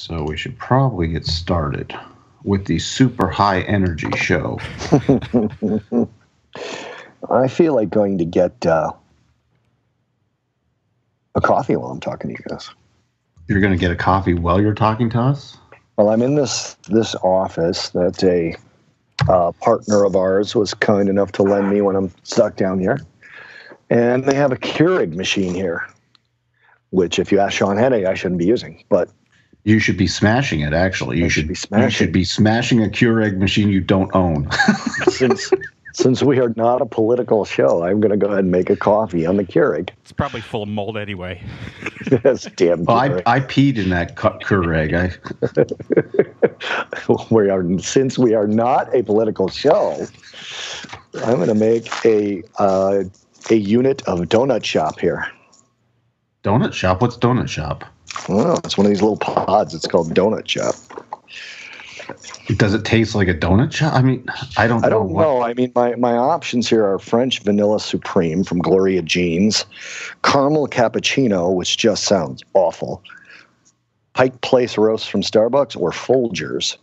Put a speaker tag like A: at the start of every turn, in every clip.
A: So we should probably get started with the super high energy show.
B: I feel like going to get uh, a coffee while I'm talking to you guys.
A: You're going to get a coffee while you're talking to us?
B: Well, I'm in this this office that a uh, partner of ours was kind enough to lend me when I'm stuck down here, and they have a Keurig machine here, which, if you ask Sean Hannity, I shouldn't be using, but
A: you should be smashing it. Actually, you should, should, be smashing. You should be smashing a Keurig machine you don't own.
B: since since we are not a political show, I'm going to go ahead and make a coffee on the Keurig.
C: It's probably full of mold anyway.
B: That's damn.
A: Well, I, I peed in that Keurig.
B: I... we are since we are not a political show. I'm going to make a uh, a unit of donut shop here.
A: Donut shop? What's donut shop?
B: Oh, it's one of these little pods. It's called donut shop.
A: Does it taste like a donut shop? I mean, I don't.
B: I don't know. know. I mean, my, my options here are French Vanilla Supreme from Gloria Jean's, caramel cappuccino, which just sounds awful, Pike Place roast from Starbucks, or Folgers.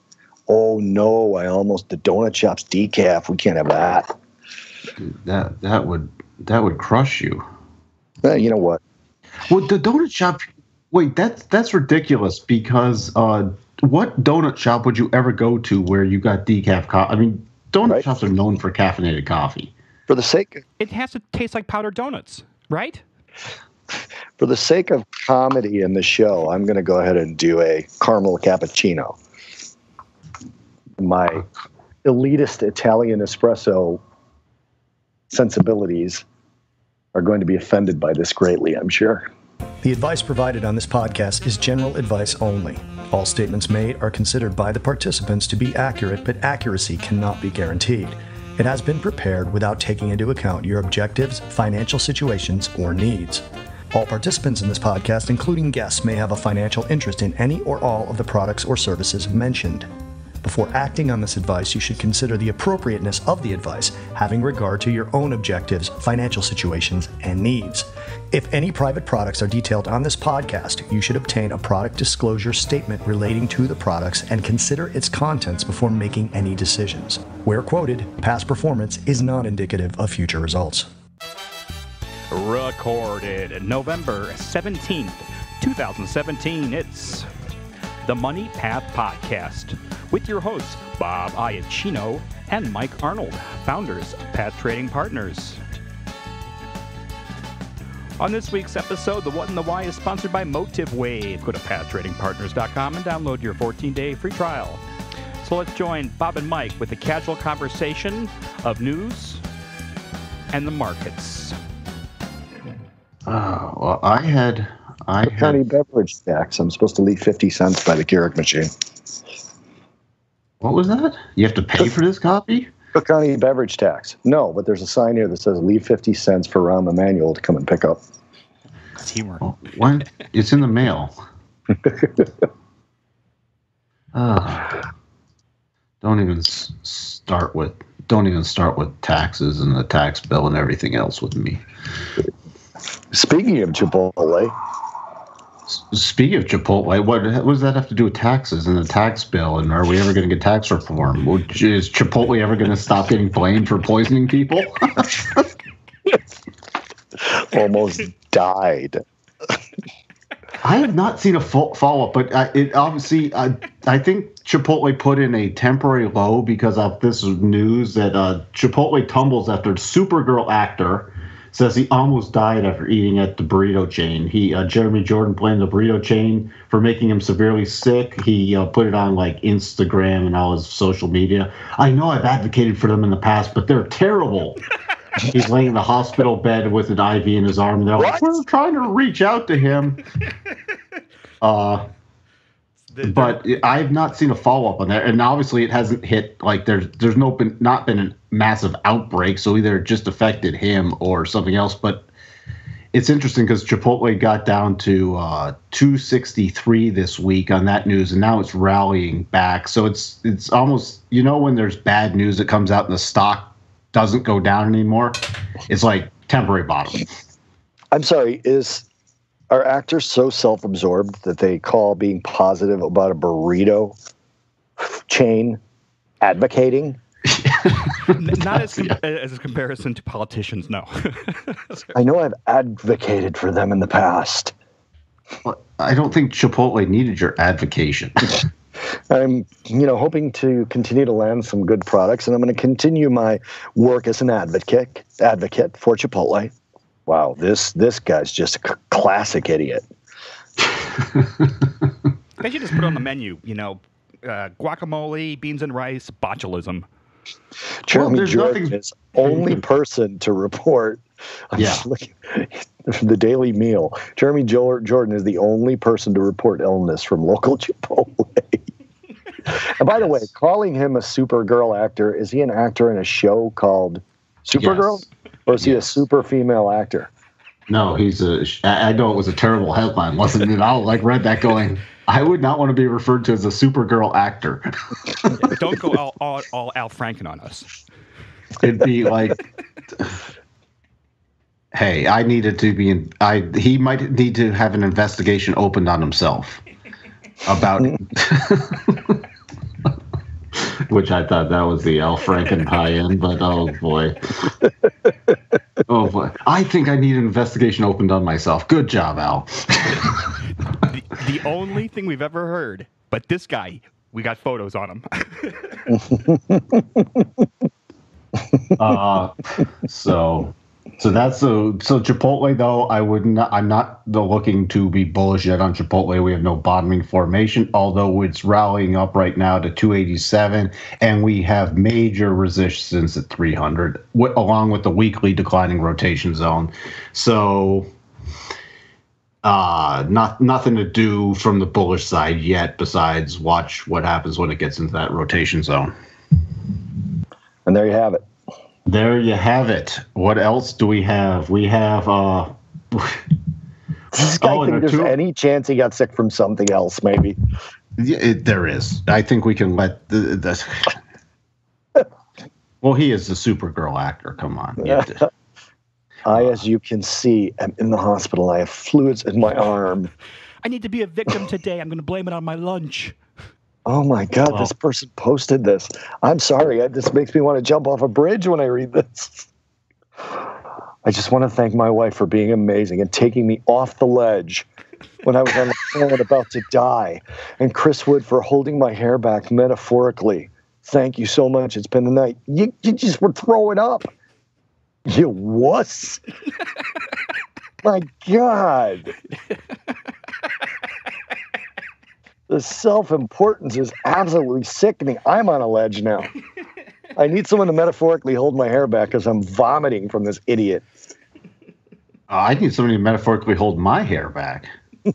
B: Oh no! I almost the donut shop's decaf. We can't have that.
A: Dude, that that would that would crush you.
B: Eh, you know what?
A: Well, the donut shop. Wait, that's that's ridiculous because uh, what donut shop would you ever go to where you got decaf coffee? I mean, donut right. shops are known for caffeinated coffee.
B: For the sake,
C: it has to taste like powdered donuts, right?
B: For the sake of comedy in the show, I'm going to go ahead and do a caramel cappuccino. My elitist Italian espresso sensibilities are going to be offended by this greatly, I'm sure.
D: The advice provided on this podcast is general advice only. All statements made are considered by the participants to be accurate, but accuracy cannot be guaranteed. It has been prepared without taking into account your objectives, financial situations, or needs. All participants in this podcast, including guests, may have a financial interest in any or all of the products or services mentioned. Before acting on this advice, you should consider the appropriateness of the advice, having regard to your own objectives, financial situations, and needs. If any private products are detailed on this podcast, you should obtain a product disclosure statement relating to the products and consider its contents before making any decisions. Where quoted, past performance is not indicative of future results.
C: Recorded November 17th, 2017. It's the Money Path Podcast with your hosts, Bob Iaccino and Mike Arnold, founders of Path Trading Partners. On this week's episode, the What and the Why is sponsored by Motive Wave. Go to pathtradingpartners.com and download your 14 day free trial. So let's join Bob and Mike with a casual conversation of news and the markets.
A: Uh, well, I had I
B: the county beverage tax. I'm supposed to leave 50 cents by the Keurig machine.
A: What was that? You have to pay for this copy?
B: Cook County beverage tax. No, but there's a sign here that says leave 50 cents for Rahm Emanuel to come and pick up.
C: Teamwork.
A: Oh, when? It's in the mail. uh, don't even start with don't even start with taxes and the tax bill and everything else with me.
B: Speaking of Chipotle,
A: Speaking of Chipotle, what, what does that have to do with taxes and the tax bill? And are we ever going to get tax reform? Is Chipotle ever going to stop getting blamed for poisoning people?
B: Almost died.
A: I have not seen a follow up, but I, it obviously I, I think Chipotle put in a temporary low because of this news that uh, Chipotle tumbles after Supergirl actor says he almost died after eating at the burrito chain. He uh, Jeremy Jordan blamed the burrito chain for making him severely sick. He uh, put it on like Instagram and all his social media. I know I've advocated for them in the past, but they're terrible. He's laying in the hospital bed with an IV in his arm. And they're like, we're trying to reach out to him. Uh, but I've not seen a follow up on that, and obviously it hasn't hit like there's there's no been not been a massive outbreak, so either it just affected him or something else. But it's interesting because Chipotle got down to uh, 263 this week on that news, and now it's rallying back. So it's it's almost you know when there's bad news that comes out and the stock doesn't go down anymore, it's like temporary bottom.
B: I'm sorry, is Are actors so self-absorbed that they call being positive about a burrito chain advocating?
C: N- Not as, com- as a comparison to politicians, no.
B: I know I've advocated for them in the past.
A: Well, I don't think Chipotle needed your advocation.
B: I'm, you know, hoping to continue to land some good products, and I'm going to continue my work as an advocate advocate for Chipotle. Wow, this this guy's just a c- classic idiot.
C: they should just put on the menu, you know, uh, guacamole, beans and rice, botulism.
B: Jeremy
A: there's
B: Jordan
A: nothing-
B: is only person to report. I'm
A: Yeah.
B: looking- the Daily Meal. Jeremy Jordan is the only person to report illness from local Chipotle. and by the way, calling him a Supergirl actor, is he an actor in a show called Supergirl?
A: Yes.
B: Or is he a super female actor?
A: No, he's a. I know it was a terrible headline, wasn't it? I like read that going. I would not want to be referred to as a Supergirl actor.
C: Don't go all, all, all Al Franken on us.
A: It'd be like, hey, I needed to be in. I he might need to have an investigation opened on himself about. Which I thought that was the Al Franken tie-in, but oh boy, oh boy, I think I need an investigation opened on myself. Good job, Al.
C: The, the only thing we've ever heard, but this guy, we got photos on him.
A: uh, so so that's so so Chipotle though I would not I'm not looking to be bullish yet on Chipotle. We have no bottoming formation, although it's rallying up right now to 287, and we have major resistance at 300, wi- along with the weekly declining rotation zone. So. Uh, not nothing to do from the bullish side yet, besides watch what happens when it gets into that rotation zone.
B: And there you have it.
A: There you have it. What else do we have? We have uh
B: Does this guy
A: Oh,
B: think there's
A: two-
B: any chance he got sick from something else, maybe?
A: yeah, it, there is. I think we can let the, the Well, he is the Supergirl actor. Come on. Yeah.
B: I, as you can see, am in the hospital. I have fluids in my arm.
C: I need to be a victim today. I'm going to blame it on my lunch.
B: Oh my God,
A: Well-
B: this person posted this. I'm sorry. I, this makes me want to jump off a bridge when I read this. I just want to thank my wife for being amazing and taking me off the ledge when I was on the floor about to die, and Chris Wood for holding my hair back metaphorically. Thank you so much. It's been a night. You, you just were throwing up. You wuss. my God. The self importance is absolutely sickening. I'm on a ledge now. I need someone to metaphorically hold my hair back because I'm vomiting from this idiot.
A: Uh, I need somebody to metaphorically hold my hair back,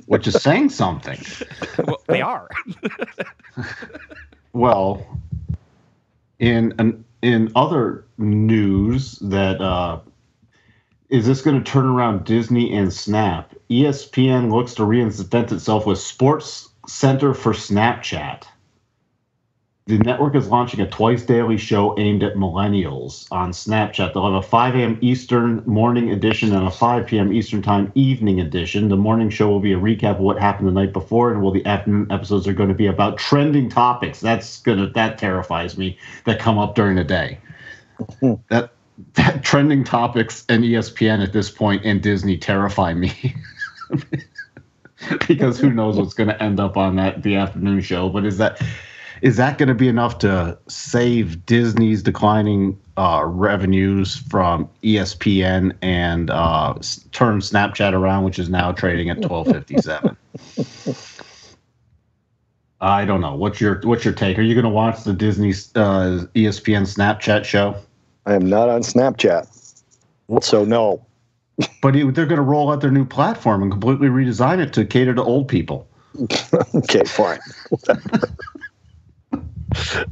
A: which is saying something.
C: Well, they are.
A: Well, in an, in other news that uh, is this going to turn around Disney and Snap? ESPN looks to reinvent itself with Sports Center for Snapchat. The network is launching a twice daily show aimed at millennials on Snapchat. They'll have a 5 a.m. Eastern morning edition and a 5 p.m. Eastern time evening edition. The morning show will be a recap of what happened the night before, and well, the afternoon episodes are going to be about trending topics. That's gonna that terrifies me that come up during the day. that that trending topics and ESPN at this point and Disney terrify me. because who knows what's going to end up on that the afternoon show but is that is that going to be enough to save Disney's declining uh, revenues from E ESPN and uh, turn Snapchat around, which is now trading at twelve fifty seven? I don't know. What's your what's your take? Are you going to watch the Disney uh, ESPN Snapchat show?
B: I am not on Snapchat. So, no.
A: But it- they're going to roll out their new platform and completely redesign it to cater to old people.
B: Okay, fine.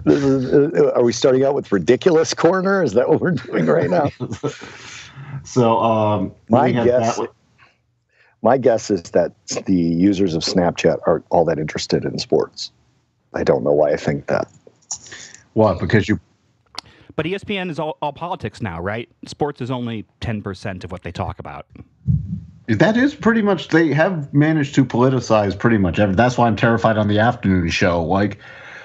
B: This is, uh, are we starting out with ridiculous corner? Is that what we're doing right now?
A: So um,
B: My guess-
A: that-
B: My guess is that the users of Snapchat aren't all that interested in sports. I don't know why I think that.
A: what? Because you
C: But ESPN is all, all politics now, right? Sports is only 10% of what they talk about.
A: That is pretty much they have managed to politicize pretty much. That's why I'm terrified on the afternoon show. Like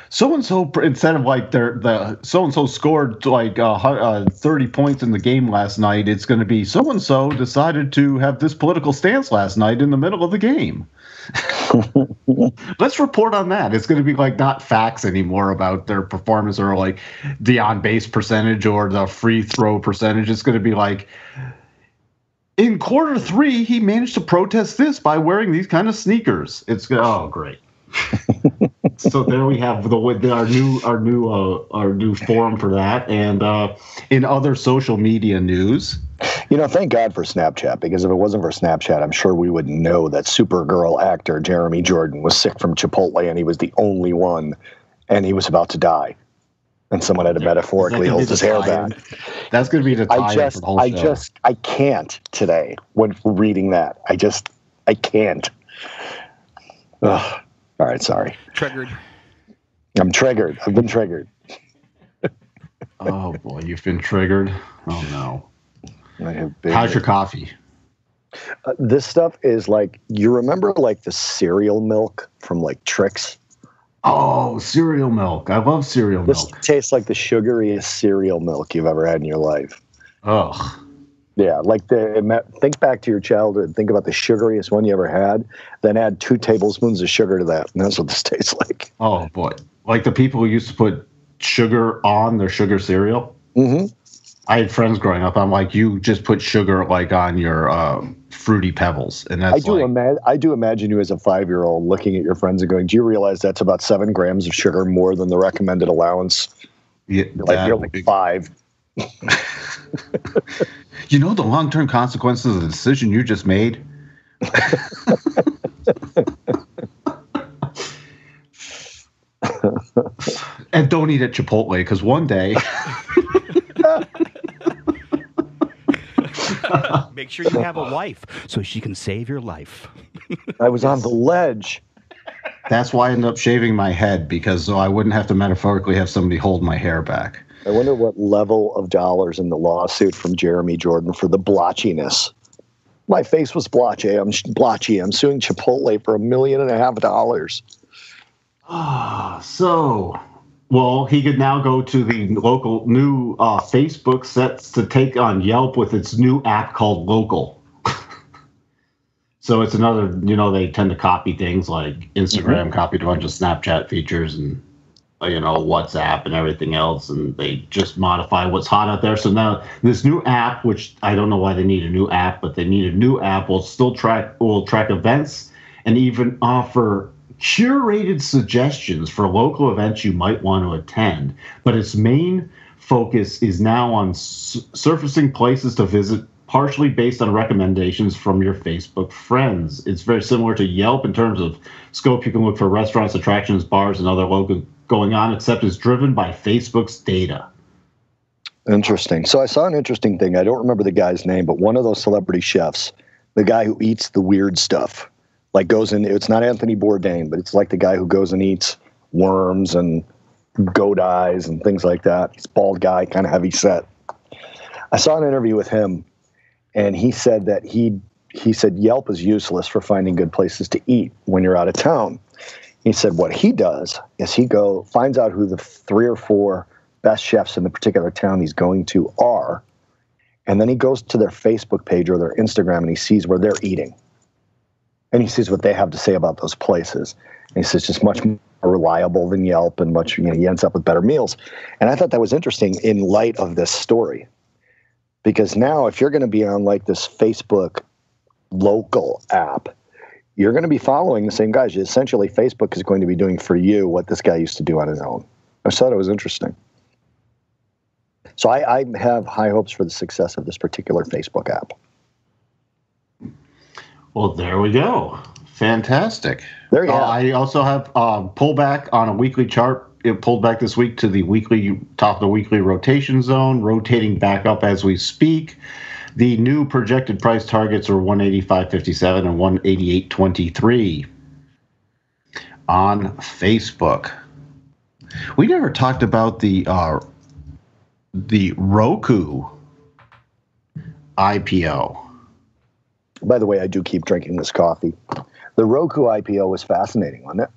A: so and so instead of like their the so and so scored like uh, uh, 30 points in the game last night, it's going to be so and so decided to have this political stance last night in the middle of the game. Let's report on that. It's going to be like not facts anymore about their performance or like the on base percentage or the free throw percentage. It's going to be like in quarter three, he managed to protest this by wearing these kind of sneakers. It's oh great. so there we have the our new our new uh, our new forum for that. And uh, in other social media news,
B: you know, thank God for Snapchat because if it wasn't for Snapchat, I'm sure we would know that Supergirl actor Jeremy Jordan was sick from Chipotle and he was the only one, and he was about to die. And someone had to metaphorically hold his hair back.
A: That's going to be the
B: I just, I show. just, I can't today when reading that. I just, I can't. Ugh. All right, sorry.
C: Triggered.
B: I'm triggered. I've been triggered.
A: oh boy, you've been triggered. Oh no. I have been. How's your coffee?
B: Uh, this stuff is like you remember like the cereal milk from like Trix.
A: Oh, cereal milk! I love cereal
B: this milk. This tastes like the sugariest cereal milk you've ever had in your life.
A: Ugh.
B: Yeah, like the think back to your childhood. Think about the sugariest one you ever had. Then add two tablespoons of sugar to that, and that's what this tastes like.
A: Oh boy, like the people who used to put sugar on their sugar cereal.
B: Mm-hmm.
A: I had friends growing up. I'm like, you just put sugar like on your um, fruity pebbles, and that's.
B: I do
A: like,
B: imagine. I do imagine you as a five year old looking at your friends and going, "Do you realize that's about seven grams of sugar more than the recommended allowance?"
A: Yeah,
B: like you're like five.
A: you know the long term consequences of the decision you just made? and don't eat at Chipotle because one day.
C: Make sure you have a wife so she can save your life.
B: I was on the ledge.
A: That's why I ended up shaving my head because so I wouldn't have to metaphorically have somebody hold my hair back.
B: I wonder what level of dollars in the lawsuit from Jeremy Jordan for the blotchiness. My face was blotchy. I'm blotchy. I'm suing Chipotle for a million and a half dollars.
A: Ah, so well, he could now go to the local new uh, Facebook sets to take on Yelp with its new app called Local. so it's another, you know, they tend to copy things like Instagram mm-hmm. copied a bunch of Snapchat features and uh, you know WhatsApp and everything else, and they just modify what's hot out there. So now this new app, which I don't know why they need a new app, but they need a new app, will still track will track events and even offer curated suggestions for local events you might want to attend. But its main focus is now on surfacing places to visit partially based on recommendations from your Facebook friends. It's very similar to Yelp in terms of scope. You can look for restaurants, attractions, bars, and other local going on, except it's driven by Facebook's data.
B: Interesting. So I saw an interesting thing. I don't remember the guy's name, but one of those celebrity chefs, the guy who eats the weird stuff, like goes in. It's not Anthony Bourdain, but it's like the guy who goes and eats worms and goat eyes and things like that. He's bald guy, kind of heavy set. I saw an interview with him, and he said that he he said Yelp is useless for finding good places to eat when you're out of town. He said what he does is he go finds out who the three or four best chefs in the particular town he's going to are, and then he goes to their Facebook page or their Instagram and he sees where they're eating, and he sees what they have to say about those places. And he says it's just much more reliable than Yelp, and much you know he ends up with better meals. And I thought that was interesting in light of this story, because now if you're going to be on like this Facebook local app you're going to be following the same guys. Essentially, Facebook is going to be doing for you what this guy used to do on his own. I thought it was interesting. So I, I have high hopes for the success of this particular Facebook app.
A: Well, there we go. Fantastic.
B: There you uh,
A: I also have uh, pullback on a weekly chart. It pulled back this week to the weekly top of the weekly rotation zone, rotating back up as we speak. The new projected price targets are 185.57 and 188.23 on Facebook. We never talked about the uh, the Roku IPO.
B: By the way, I do keep drinking this coffee. The Roku IPO was fascinating, wasn't it?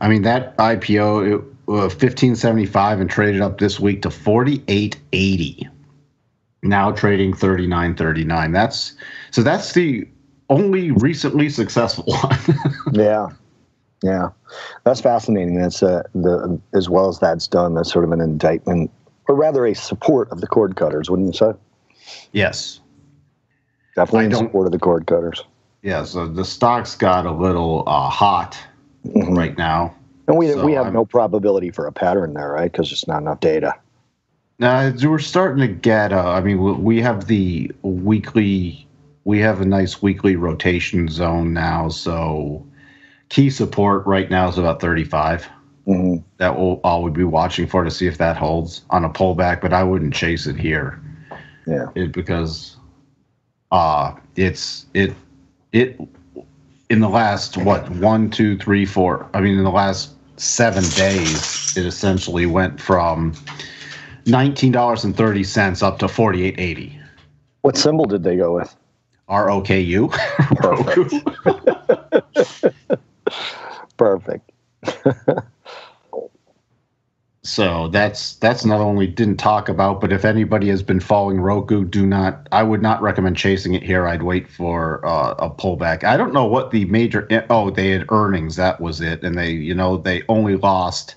A: I mean, that IPO, it, uh, 1575 and traded up this week to 4880. Now trading 3939. That's so that's the only recently successful one.
B: yeah. Yeah. That's fascinating. That's uh, the as well as that's done, that's sort of an indictment or rather a support of the cord cutters, wouldn't you say?
A: yes.
B: Definitely in support of the cord cutters.
A: Yeah, so the stock's got a little uh, hot
B: Mhm.
A: right now.
B: And we,
A: So
B: we have
A: I'm-
B: no probability for a pattern there, right? Because there's not enough data.
A: Now we're starting to get. Uh, I mean, we- we have the weekly. We have a nice weekly rotation zone now. So key support right now is about 35.
B: hmm
A: That will all we'd be watching for to see if that holds on a pullback. But I wouldn't chase it here.
B: Yeah.
A: it because uh it's it it in the last what one two three four i mean in the last seven days it essentially went from $19.30 up to 48.80
B: What symbol did they go with?
A: r-o-k-u
B: Perfect. Perfect.
A: so that's that's not only didn't talk about but if anybody has been following roku do not i would not recommend chasing it here. I'd wait for uh, a pullback. I don't know what the major oh they had earnings. That was it. And they you know they only lost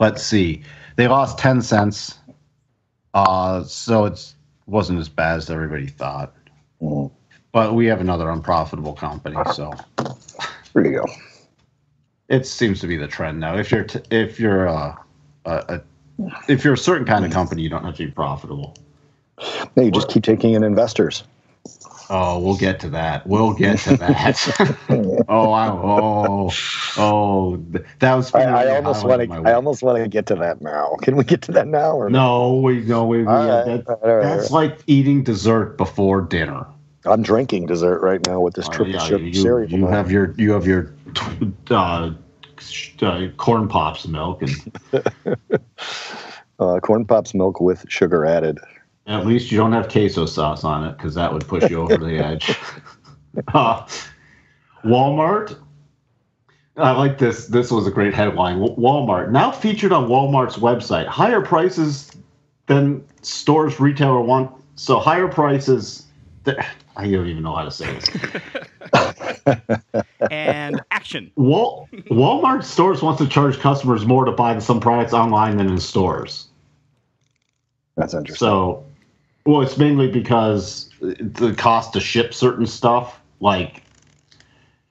A: let's see they lost 10 cents. Uh so it's wasn't as bad as everybody thought.
B: Mhm.
A: but we have another unprofitable company so.
B: There you go.
A: it seems to be the trend now. If you're t- if you're uh, a, a if you're a certain kind of company, you don't have to be profitable.
B: No, you just keep taking in investors.
A: Oh, we'll get to that. We'll get to that. oh, I, oh, oh, that was.
B: I, I almost want to. I almost want to get to that now. Can we get to that now? Or.
A: No, we no we. we
B: right,
A: that-
B: right,
A: that's
B: right.
A: like eating dessert before dinner.
B: I'm drinking dessert right now with this
A: Uh,
B: triple
A: yeah,
B: chip
A: you,
B: cereal.
A: you have your you have your uh, uh, corn pops milk and
B: uh, corn pops milk with sugar added.
A: At least you don't have queso sauce on it because that would push you over the edge. Uh, Walmart. I like this. This was a great headline. Walmart now featured on Walmart's website. Higher prices than stores retailer want. So higher prices. Th- I don't even know how to say this.
C: and action.
A: Wal- Walmart stores wants to charge customers more to buy some products online than in stores.
B: That's interesting.
A: So, well, it's mainly because the cost to ship certain stuff, like,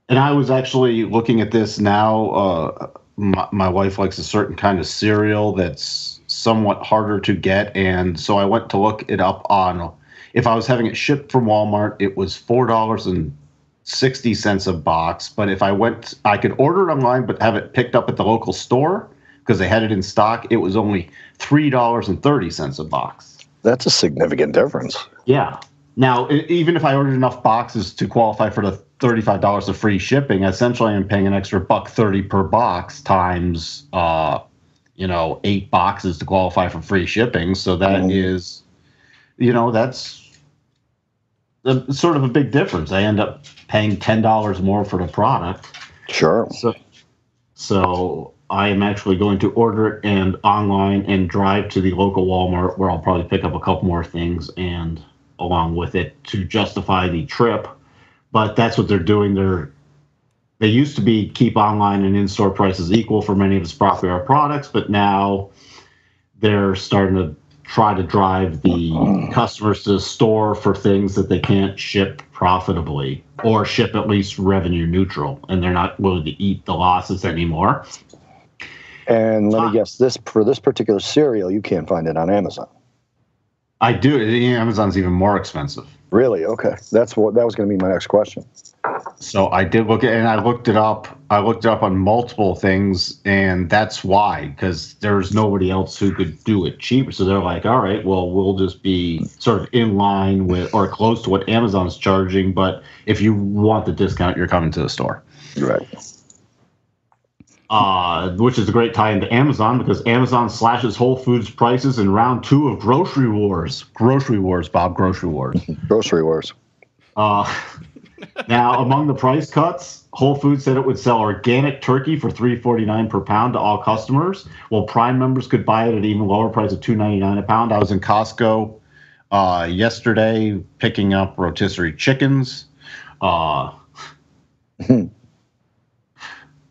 A: and I was actually looking at this now. Uh, my, my wife likes a certain kind of cereal that's somewhat harder to get, and so I went to look it up on. If I was having it shipped from Walmart, it was four dollars and sixty cents a box. But if I went, I could order it online, but have it picked up at the local store because they had it in stock. It was only three dollars and thirty cents a box.
B: That's a significant difference.
A: Yeah. Now, even if I ordered enough boxes to qualify for the thirty-five dollars of free shipping, essentially I'm paying an extra buck thirty per box times, uh, you know, eight boxes to qualify for free shipping. So that
B: Mhm.
A: is, you know, that's a, sort of a big difference. I end up paying ten dollars more for the product.
B: Sure.
A: So, so I am actually going to order it and online and drive to the local Walmart where I'll probably pick up a couple more things and along with it to justify the trip. But that's what they're doing. They're they used to be keep online and in-store prices equal for many of its popular products, but now they're starting to try to drive the mm-hmm. customers to the store for things that they can't ship profitably or ship at least revenue neutral and they're not willing to eat the losses anymore.
B: And let me guess, this for this particular cereal, you can't find it on Amazon.
A: I do amazon's even more expensive
B: Really? Okay. That's what that was going to be my next question.
A: so i did look at and i looked it up i looked it up on multiple things and that's why because there's nobody else who could do it cheaper so they're like all right well we'll just be sort of in line with or close to what amazon's charging but if you want the discount you're coming to the store
B: Right.
A: Uh, which is a great tie into Amazon because Amazon slashes Whole Foods prices in round two of Grocery Wars. Grocery Wars, Bob, Grocery Wars.
B: Grocery Wars.
A: Uh, now, among the price cuts, Whole Foods said it would sell organic turkey for three forty nine per pound to all customers, while Prime members could buy it at an even lower price of two ninety nine a pound. I was in Costco uh, yesterday picking up rotisserie chickens. Uh,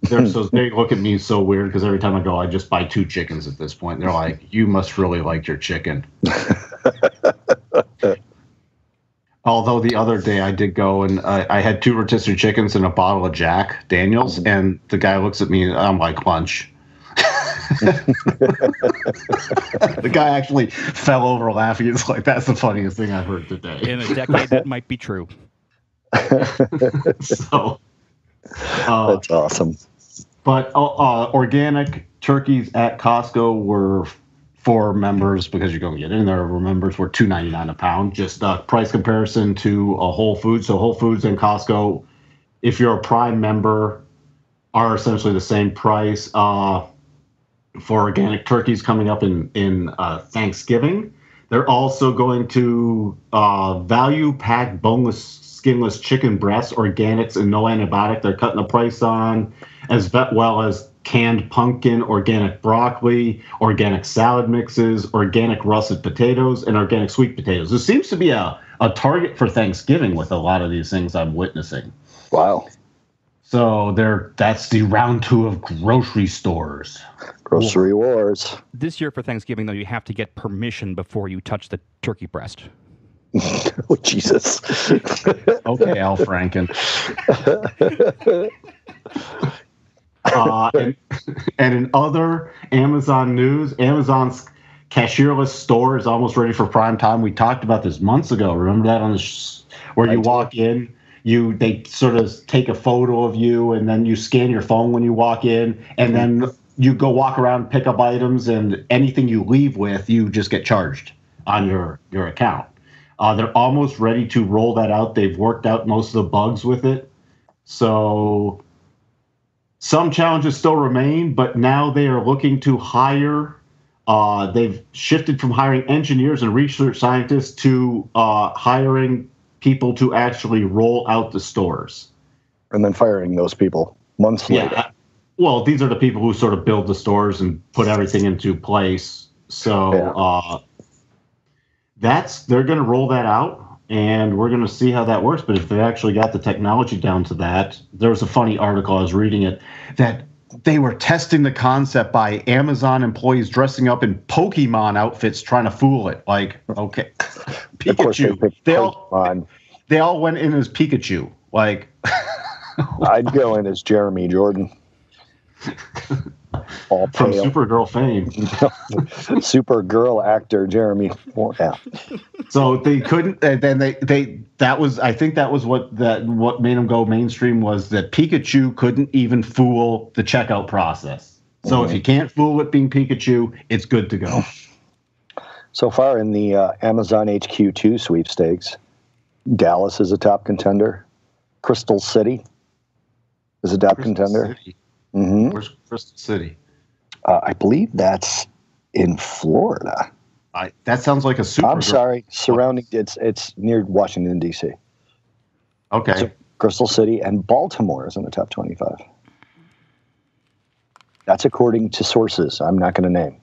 A: they're so they look at me so weird because every time I go, I just buy two chickens at this point. They're like, "You must really like your chicken." Although the other day I did go and I, I had two rotisserie chickens and a bottle of Jack Daniels, and the guy looks at me and I'm like, lunch. the guy actually fell over laughing. It's like, that's the funniest thing I've heard today.
C: In a decade, that might be true.
A: so, uh,
B: That's awesome.
A: But uh, uh, organic turkeys at Costco were for members because you're going to get in there. Members were two ninety nine a pound. Just uh, price comparison to a Whole Foods. So Whole Foods and Costco, if you're a Prime member, are essentially the same price. Uh, for organic turkeys coming up in in uh, Thanksgiving, they're also going to uh, value pack boneless, skinless chicken breasts, organics and no antibiotic. They're cutting the price on, as well as canned pumpkin, organic broccoli, organic salad mixes, organic russet potatoes, and organic sweet potatoes. There seems to be a, a target for Thanksgiving with a lot of these things I'm witnessing.
B: Wow.
A: So there, that's the round two of grocery stores.
B: Grocery wars.
C: This year for Thanksgiving, though, you have to get permission before you touch the turkey breast.
B: Oh, Jesus.
A: Okay, Al Franken. uh, and, and in other Amazon news, Amazon's cashierless store is almost ready for prime time. We talked about this months ago. Remember that on the sh- where you walk in, you they sort of take a photo of you, and then you scan your phone when you walk in, and then you go walk around, pick up items, and anything you leave with, you just get charged on your your account. Uh, they're almost ready to roll that out. They've worked out most of the bugs with it. So some challenges still remain, but now they are looking to hire. Uh, they've shifted from hiring engineers and research scientists to uh, hiring people to actually roll out the stores.
B: and then firing those people months later.
A: Yeah. Well, these are the people who sort of build the stores and put everything into place. So
B: Yeah.
A: uh, that's they're going to roll that out, and we're going to see how that works. But if they actually got the technology down to that, there was a funny article I was reading it that they were testing the concept by Amazon employees dressing up in Pokemon outfits, trying to fool it. Like, okay,
B: they
A: Pikachu. They all they all went in as Pikachu. Like,
B: I'd go in as Jeremy Jordan. All
A: from
B: pale.
A: Supergirl fame.
B: Supergirl actor Jeremy. Yeah.
A: So they couldn't. And then they they that was I think that was what that what made them go mainstream was that Pikachu couldn't even fool the checkout process. So if you can't fool it being Pikachu, it's good to go.
B: So far in the uh, Amazon HQ2 sweepstakes, Dallas is a top contender. Crystal City is a top contender.
A: City.
B: Hmm
A: Where's Crystal City?
B: Uh, I believe that's in Florida.
A: I, that sounds like a super.
B: I'm sorry, surrounding it's it's near Washington D.C.
A: Okay.
B: Crystal City and Baltimore is in the top 25. That's according to sources I'm not going to name.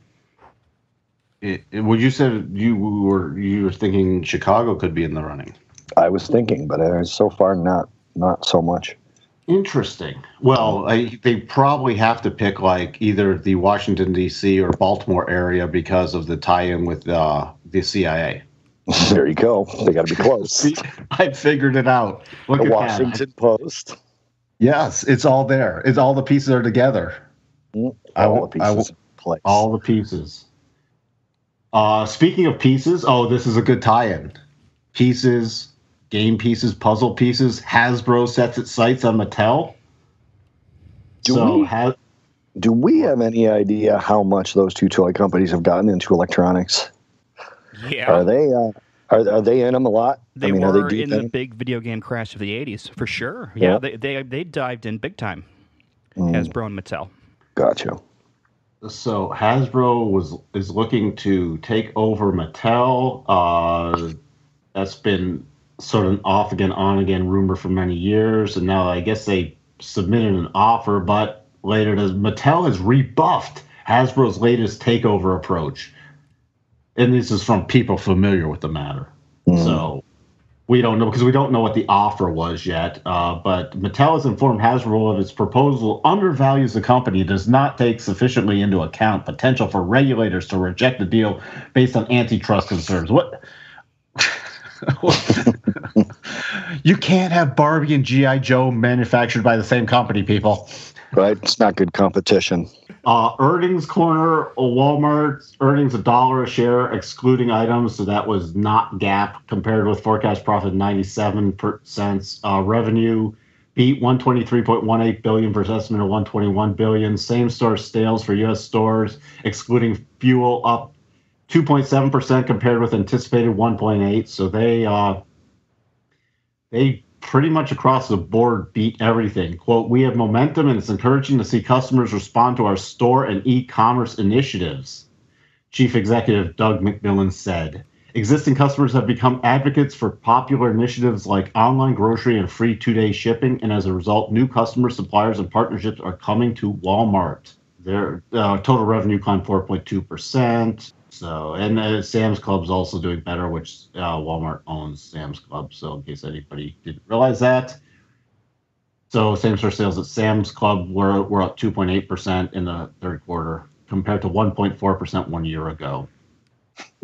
A: It, it- well, you said you were you were thinking Chicago could be in the running.
B: I was thinking, but so far not not so much.
A: Interesting. Well, I, they probably have to pick like either the Washington D.C. or Baltimore area because of the tie-in with uh, the CIA.
B: there you go. They got to be close.
A: See, I figured it out. Look
B: the
A: at that.
B: Washington Post.
A: Yes, it's all there. It's all the pieces are together. I
B: All
A: will-
B: the pieces.
A: All the pieces. Uh, speaking of pieces, oh, this is a good tie-in. Pieces, game pieces, puzzle pieces. Hasbro sets its sights on Mattel.
B: Do
A: so
B: we-
A: ha-
B: Do we have any idea how much those two toy companies have gotten into electronics?
C: Yeah.
B: Are they uh, are, are they in them a lot?
C: They
B: I mean,
C: were
B: are they
C: in the big video game crash of the 80s, for sure. Yeah,
B: Yeah.
C: They, they they dived in big time.
B: Mm,
C: Hasbro and Mattel.
B: Gotcha.
A: so Hasbro was is looking to take over Mattel. Uh, that's been sort of an off again, on again rumor for many years, and now I guess they submitted an offer, but later does Mattel has rebuffed Hasbro's latest takeover approach, and this is from people familiar with the matter. Mm. So we don't know because we don't know what the offer was yet. Uh, but Mattel has informed Hasbro of its proposal undervalues the company, does not take sufficiently into account potential for regulators to reject the deal based on antitrust concerns. What? you can't have Barbie and GI Joe manufactured by the same company, people.
B: Right? It's not good competition.
A: Uh, earnings corner, Walmart earnings a dollar a share, excluding items. So that was not GAAP compared with forecast profit 97 cents. Uh, revenue beat 123.18 billion versus estimate of 121 billion. Same store sales for U.S. stores, excluding fuel, up 2.7 percent compared with anticipated 1.8. So they uh, they pretty much across the board beat everything. Quote, we have momentum and it's encouraging to see customers respond to our store and e commerce initiatives, Chief Executive Doug McMillon said. Existing customers have become advocates for popular initiatives like online grocery and free two day shipping, and as a result, new customers, suppliers, and partnerships are coming to Walmart. Their uh, total revenue climbed 4.2%. So, and uh, Sam's Club's also doing better, which uh, Walmart owns Sam's Club. So, in case anybody didn't realize that. So, same store sales at Sam's Club were, were up 2.8% in the third quarter compared to 1.4% one year ago.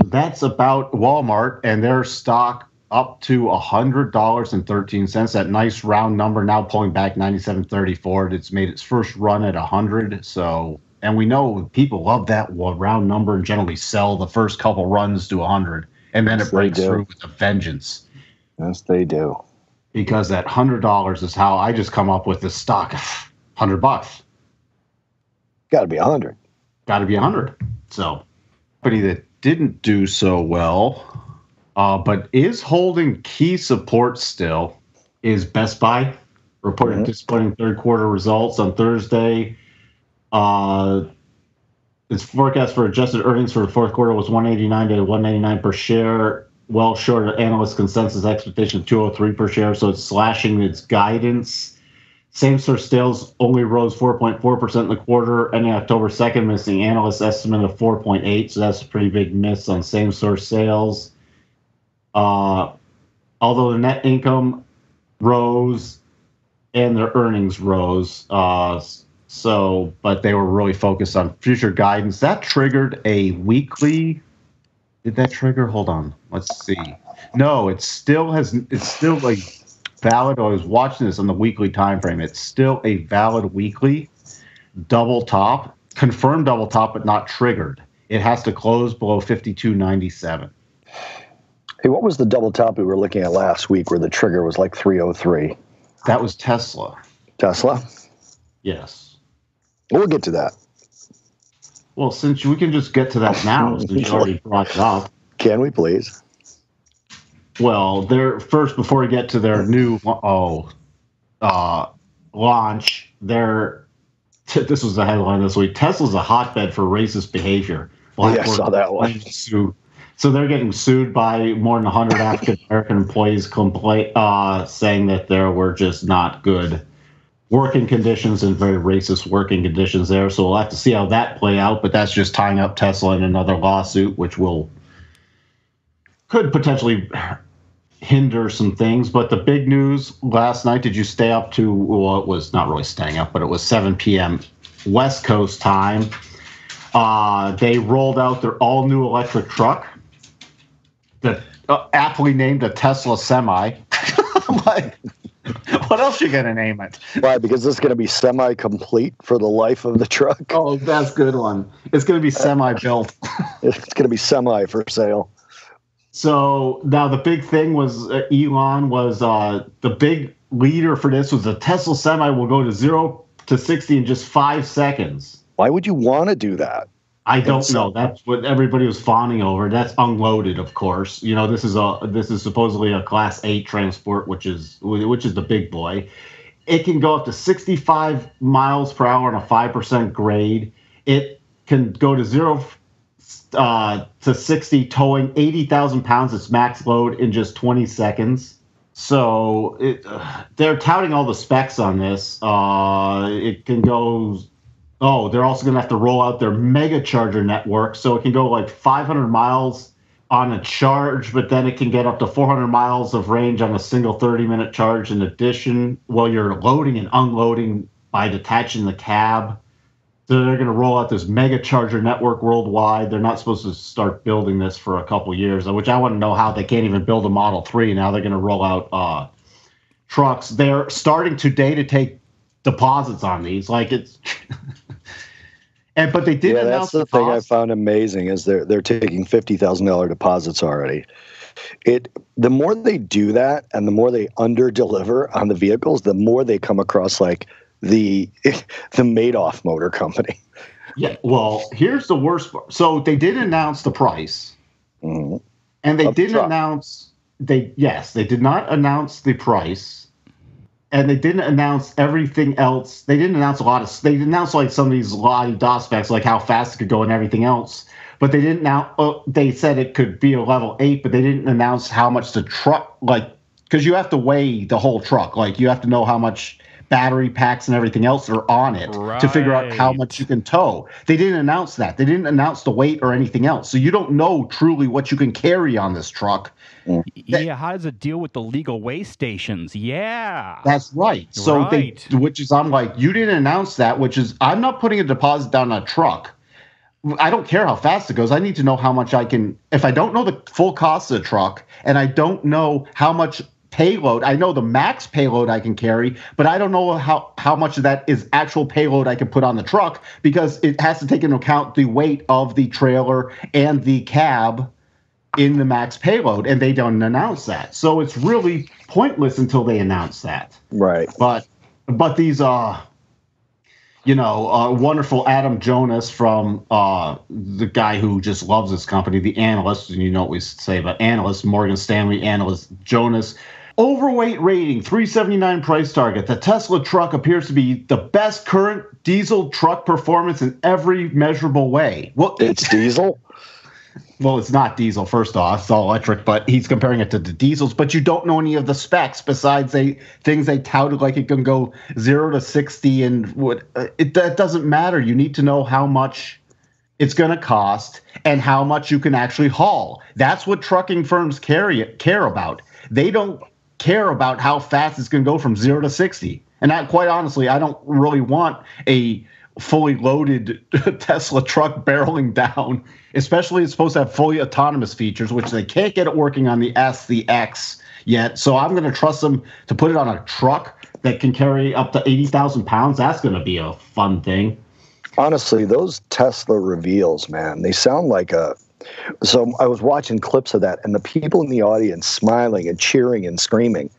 A: That's about Walmart and their stock up to $100.13. That nice round number now pulling back 97.34. It's made its first run at 100. So, and we know people love that round number and generally sell the first couple runs to 100 and then yes, it breaks through with a vengeance.
B: Yes they do.
A: Because that $100 is how i just come up with the stock 100 bucks.
B: Got to be 100
A: got to be 100 so company that didn't do so well uh, but is holding key support still is best buy reporting mm-hmm. disappointing third quarter results on thursday uh, its forecast for adjusted earnings for the fourth quarter was 189 to 199 per share, well short of analyst consensus expectation of 203 per share. So it's slashing its guidance. Same store sales only rose 4.4% in the quarter, ending October 2nd, missing analyst estimate of 4.8. So that's a pretty big miss on same store sales. Uh, although the net income rose and their earnings rose, uh, so, but they were really focused on future guidance. That triggered a weekly. Did that trigger? Hold on. Let's see. No, it still has. It's still like valid. I was watching this on the weekly time frame. It's still a valid weekly double top, confirmed double top, but not triggered. It has to close below 52.97.
B: Hey, what was the double top we were looking at last week where the trigger was like 303?
A: That was Tesla.
B: Tesla?
A: Yes.
B: We'll get to that.
A: Well, since we can just get to that now, since you already brought it up.
B: Can we please?
A: Well, they're first before we get to their new oh uh, launch. Their t- this was the headline this week. Tesla's a hotbed for racist behavior.
B: Black yeah, I saw that one.
A: So they're getting sued by more than 100 African American employees, complain uh, saying that there were just not good working conditions and very racist working conditions there. So we'll have to see how that play out. But that's just tying up Tesla in another lawsuit, which will could potentially hinder some things. But the big news last night, did you stay up to? Well, it was not really staying up, but it was 7 p.m. West Coast time. Uh, they rolled out their all new electric truck, that uh, aptly named a Tesla Semi. like, what else you gonna name it?
B: Why? Because it's gonna be semi-complete for the life of the truck.
A: Oh, that's a good one. It's gonna be semi-built.
B: it's gonna be semi for sale.
A: So now the big thing was uh, Elon was uh, the big leader for this was the Tesla Semi will go to zero to sixty in just five seconds.
B: Why would you want to do that?
A: I don't it's, know. That's what everybody was fawning over. That's unloaded, of course. You know, this is a this is supposedly a class eight transport, which is which is the big boy. It can go up to 65 miles per hour on a five percent grade. It can go to zero uh, to 60, towing 80,000 pounds its max load in just 20 seconds. So it, uh, they're touting all the specs on this. Uh, it can go. Oh, they're also going to have to roll out their mega charger network, so it can go like 500 miles on a charge, but then it can get up to 400 miles of range on a single 30 minute charge in addition while you're loading and unloading by detaching the cab. So they're going to roll out this mega charger network worldwide. They're not supposed to start building this for a couple years, which I want to know how they can't even build a Model 3. Now they're going to roll out uh, trucks. They're starting today to take deposits on these. Like it's. and but they did
B: yeah,
A: announce
B: that's the thing I found amazing is they're they're taking fifty thousand dollar deposits already. It the more they do that and the more they under deliver on the vehicles, the more they come across like the the Madoff Motor Company.
A: Yeah, well, here's the worst part. So they did announce the price,
B: mm-hmm.
A: and they didn't
B: truck.
A: announce they yes they did not announce the price, and they didn't announce everything else. They didn't announce a lot of they announced like some of these lottie dot specs like how fast it could go and everything else. But they didn't now. Uh, they said it could be a level eight, but they didn't announce how much the truck like because you have to weigh the whole truck. Like you have to know how much battery packs and everything else are on it to figure out how much you can tow. They didn't announce that. They didn't announce the weight or anything else. So you don't know truly what you can carry on this truck. Mm.
C: Yeah, how does it deal with the legal weigh stations? Yeah.
A: That's right. So
C: Right.
A: they, which is, I'm like, you didn't announce that, which is, I'm not putting a deposit down on a truck. I don't care how fast it goes. I need to know how much I can. If I don't know the full cost of the truck and I don't know how much payload, I know the max payload I can carry, but I don't know how, how much of that is actual payload I can put on the truck because it has to take into account the weight of the trailer and the cab in the max payload, and they don't announce that. So it's really pointless until they announce that.
B: Right.
A: But but these uh you know, uh, wonderful Adam Jonas from uh, the guy who just loves this company, the analyst, and you know what we say about analysts, Morgan Stanley analyst Jonas. Overweight rating, 379 price target. The Tesla truck appears to be the best current diesel truck performance in every measurable way. Well,
B: It's diesel.
A: well, it's not diesel, first off. It's all electric, but he's comparing it to the diesels. But you don't know any of the specs besides they things they touted like it can go zero to sixty and what uh, it that doesn't matter. You need to know how much it's going to cost and how much you can actually haul. That's what trucking firms carry care about. They don't care about how fast it's going to go from zero to sixty. And I, quite honestly, I don't really want a fully loaded Tesla truck barreling down, especially it's supposed to have fully autonomous features, which they can't get it working on the S, the X yet. So I'm going to trust them to put it on a truck that can carry up to 80,000 pounds. That's going to be a fun thing.
B: Honestly, those Tesla reveals, man, they sound like a. So I was watching clips of that, and the people in the audience smiling and cheering and screaming.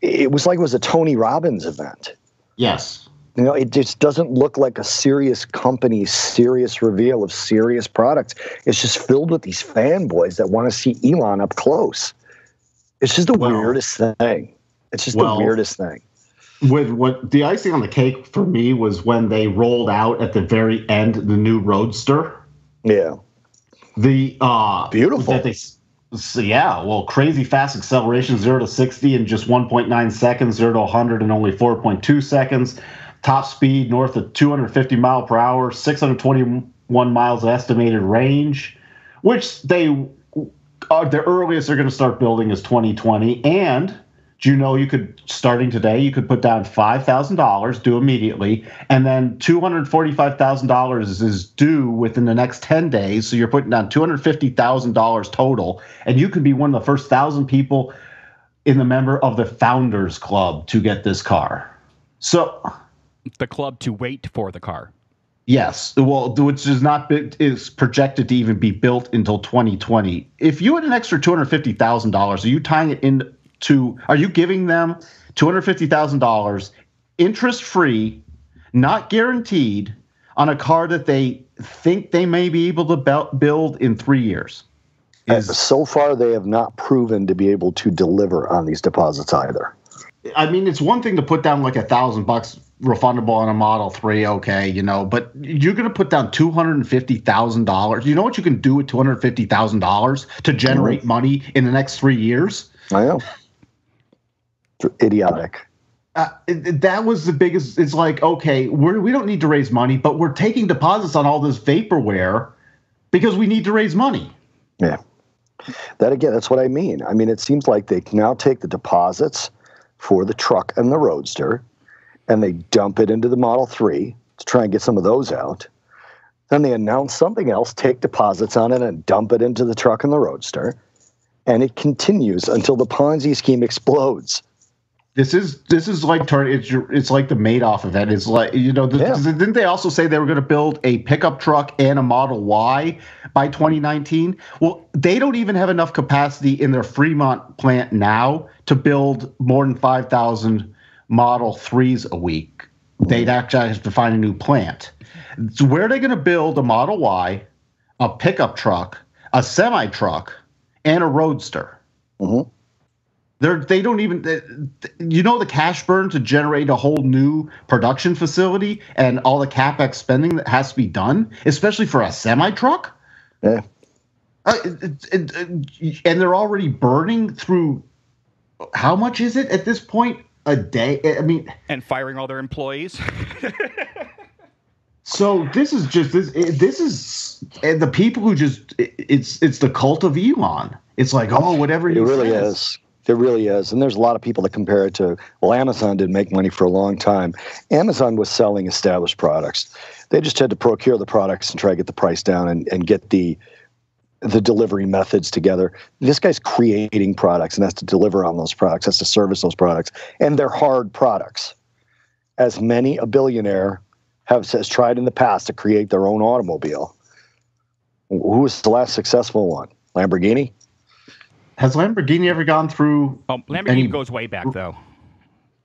B: It was like it was a Tony Robbins event.
A: Yes.
B: You know, it just doesn't look like a serious company, serious reveal of serious products. It's just filled with these fanboys that want to see Elon up close. It's just the
A: Well-
B: weirdest thing. It's just
A: well,
B: the weirdest thing.
A: With what the icing on the cake for me was when they rolled out at the very end the new Roadster.
B: Yeah.
A: The uh
B: Beautiful.
A: that they s- so yeah, well, crazy fast acceleration, zero to sixty in just one point nine seconds, zero to hundred in only four point two seconds. Top speed north of two hundred fifty mile per hour, six hundred twenty one miles estimated range, which they are the earliest they're going to start building is twenty twenty. And do you know you could starting today you could put down five thousand dollars due immediately, and then two hundred forty five thousand dollars is due within the next ten days. So you're putting down two hundred fifty thousand dollars total, and you could be one of the first thousand people in the member of the Founders Club to get this car. So
C: The club to wait for the car.
A: Yes, well, which is not is projected to even be built until 2020. If you had an extra two hundred fifty thousand dollars, are you tying it into? Are you giving them two hundred fifty thousand dollars, interest free, not guaranteed, on a car that they think they may be able to build in three years? Is
B: so far, they have not proven to be able to deliver on these deposits either.
A: I mean, it's one thing to put down like a thousand bucks refundable on a Model Three, okay, you know, but you're going to put down two hundred and fifty thousand dollars. You know what you can do with two hundred fifty thousand dollars to generate mm-hmm. money in the next three years?
B: I know. Idiotic.
A: Uh, that was the biggest. It's like, okay, we're, we don't need to raise money, but we're taking deposits on all this vaporware because we need to raise money.
B: Yeah. That again, that's what I mean. I mean, it seems like they can now take the deposits for the truck and the roadster and they dump it into the Model 3 to try and get some of those out. Then they announce something else, take deposits on it and dump it into the truck and the roadster. And it continues until the Ponzi scheme explodes.
A: This is this is like turn. It's your, it's like the Madoff event. It's like you know. The,
B: Yeah.
A: Didn't they also say they were going to build a pickup truck and a Model Y by 2019? Well, they don't even have enough capacity in their Fremont plant now to build more than 5,000 Model Threes a week. They'd actually have to find a new plant. So where are they going to build a Model Y, a pickup truck, a semi truck, and a roadster?
B: Mhm.
A: They're they don't even th- th- you know the cash burn to generate a whole new production facility and all the capex spending that has to be done, especially for a semi truck.
B: Yeah.
A: Uh, it- it- it- and they're already burning through. How much is it at this point a day? I mean,
C: And firing all their employees.
A: so this is just this. This is and the people who just it- it's it's the cult of Elon. It's like oh whatever
B: It
A: he
B: really
A: says.
B: is. It really is. And there's a lot of people that compare it to, well, Amazon didn't make money for a long time. Amazon was selling established products. They just had to procure the products and try to get the price down and, and get the the delivery methods together. This guy's creating products and has to deliver on those products, has to service those products. And they're hard products. As many a billionaire have has tried in the past to create their own automobile. Who was the last successful one? Lamborghini?
A: Has Lamborghini ever gone through?
C: Oh, Lamborghini
A: Any-
C: goes way back though.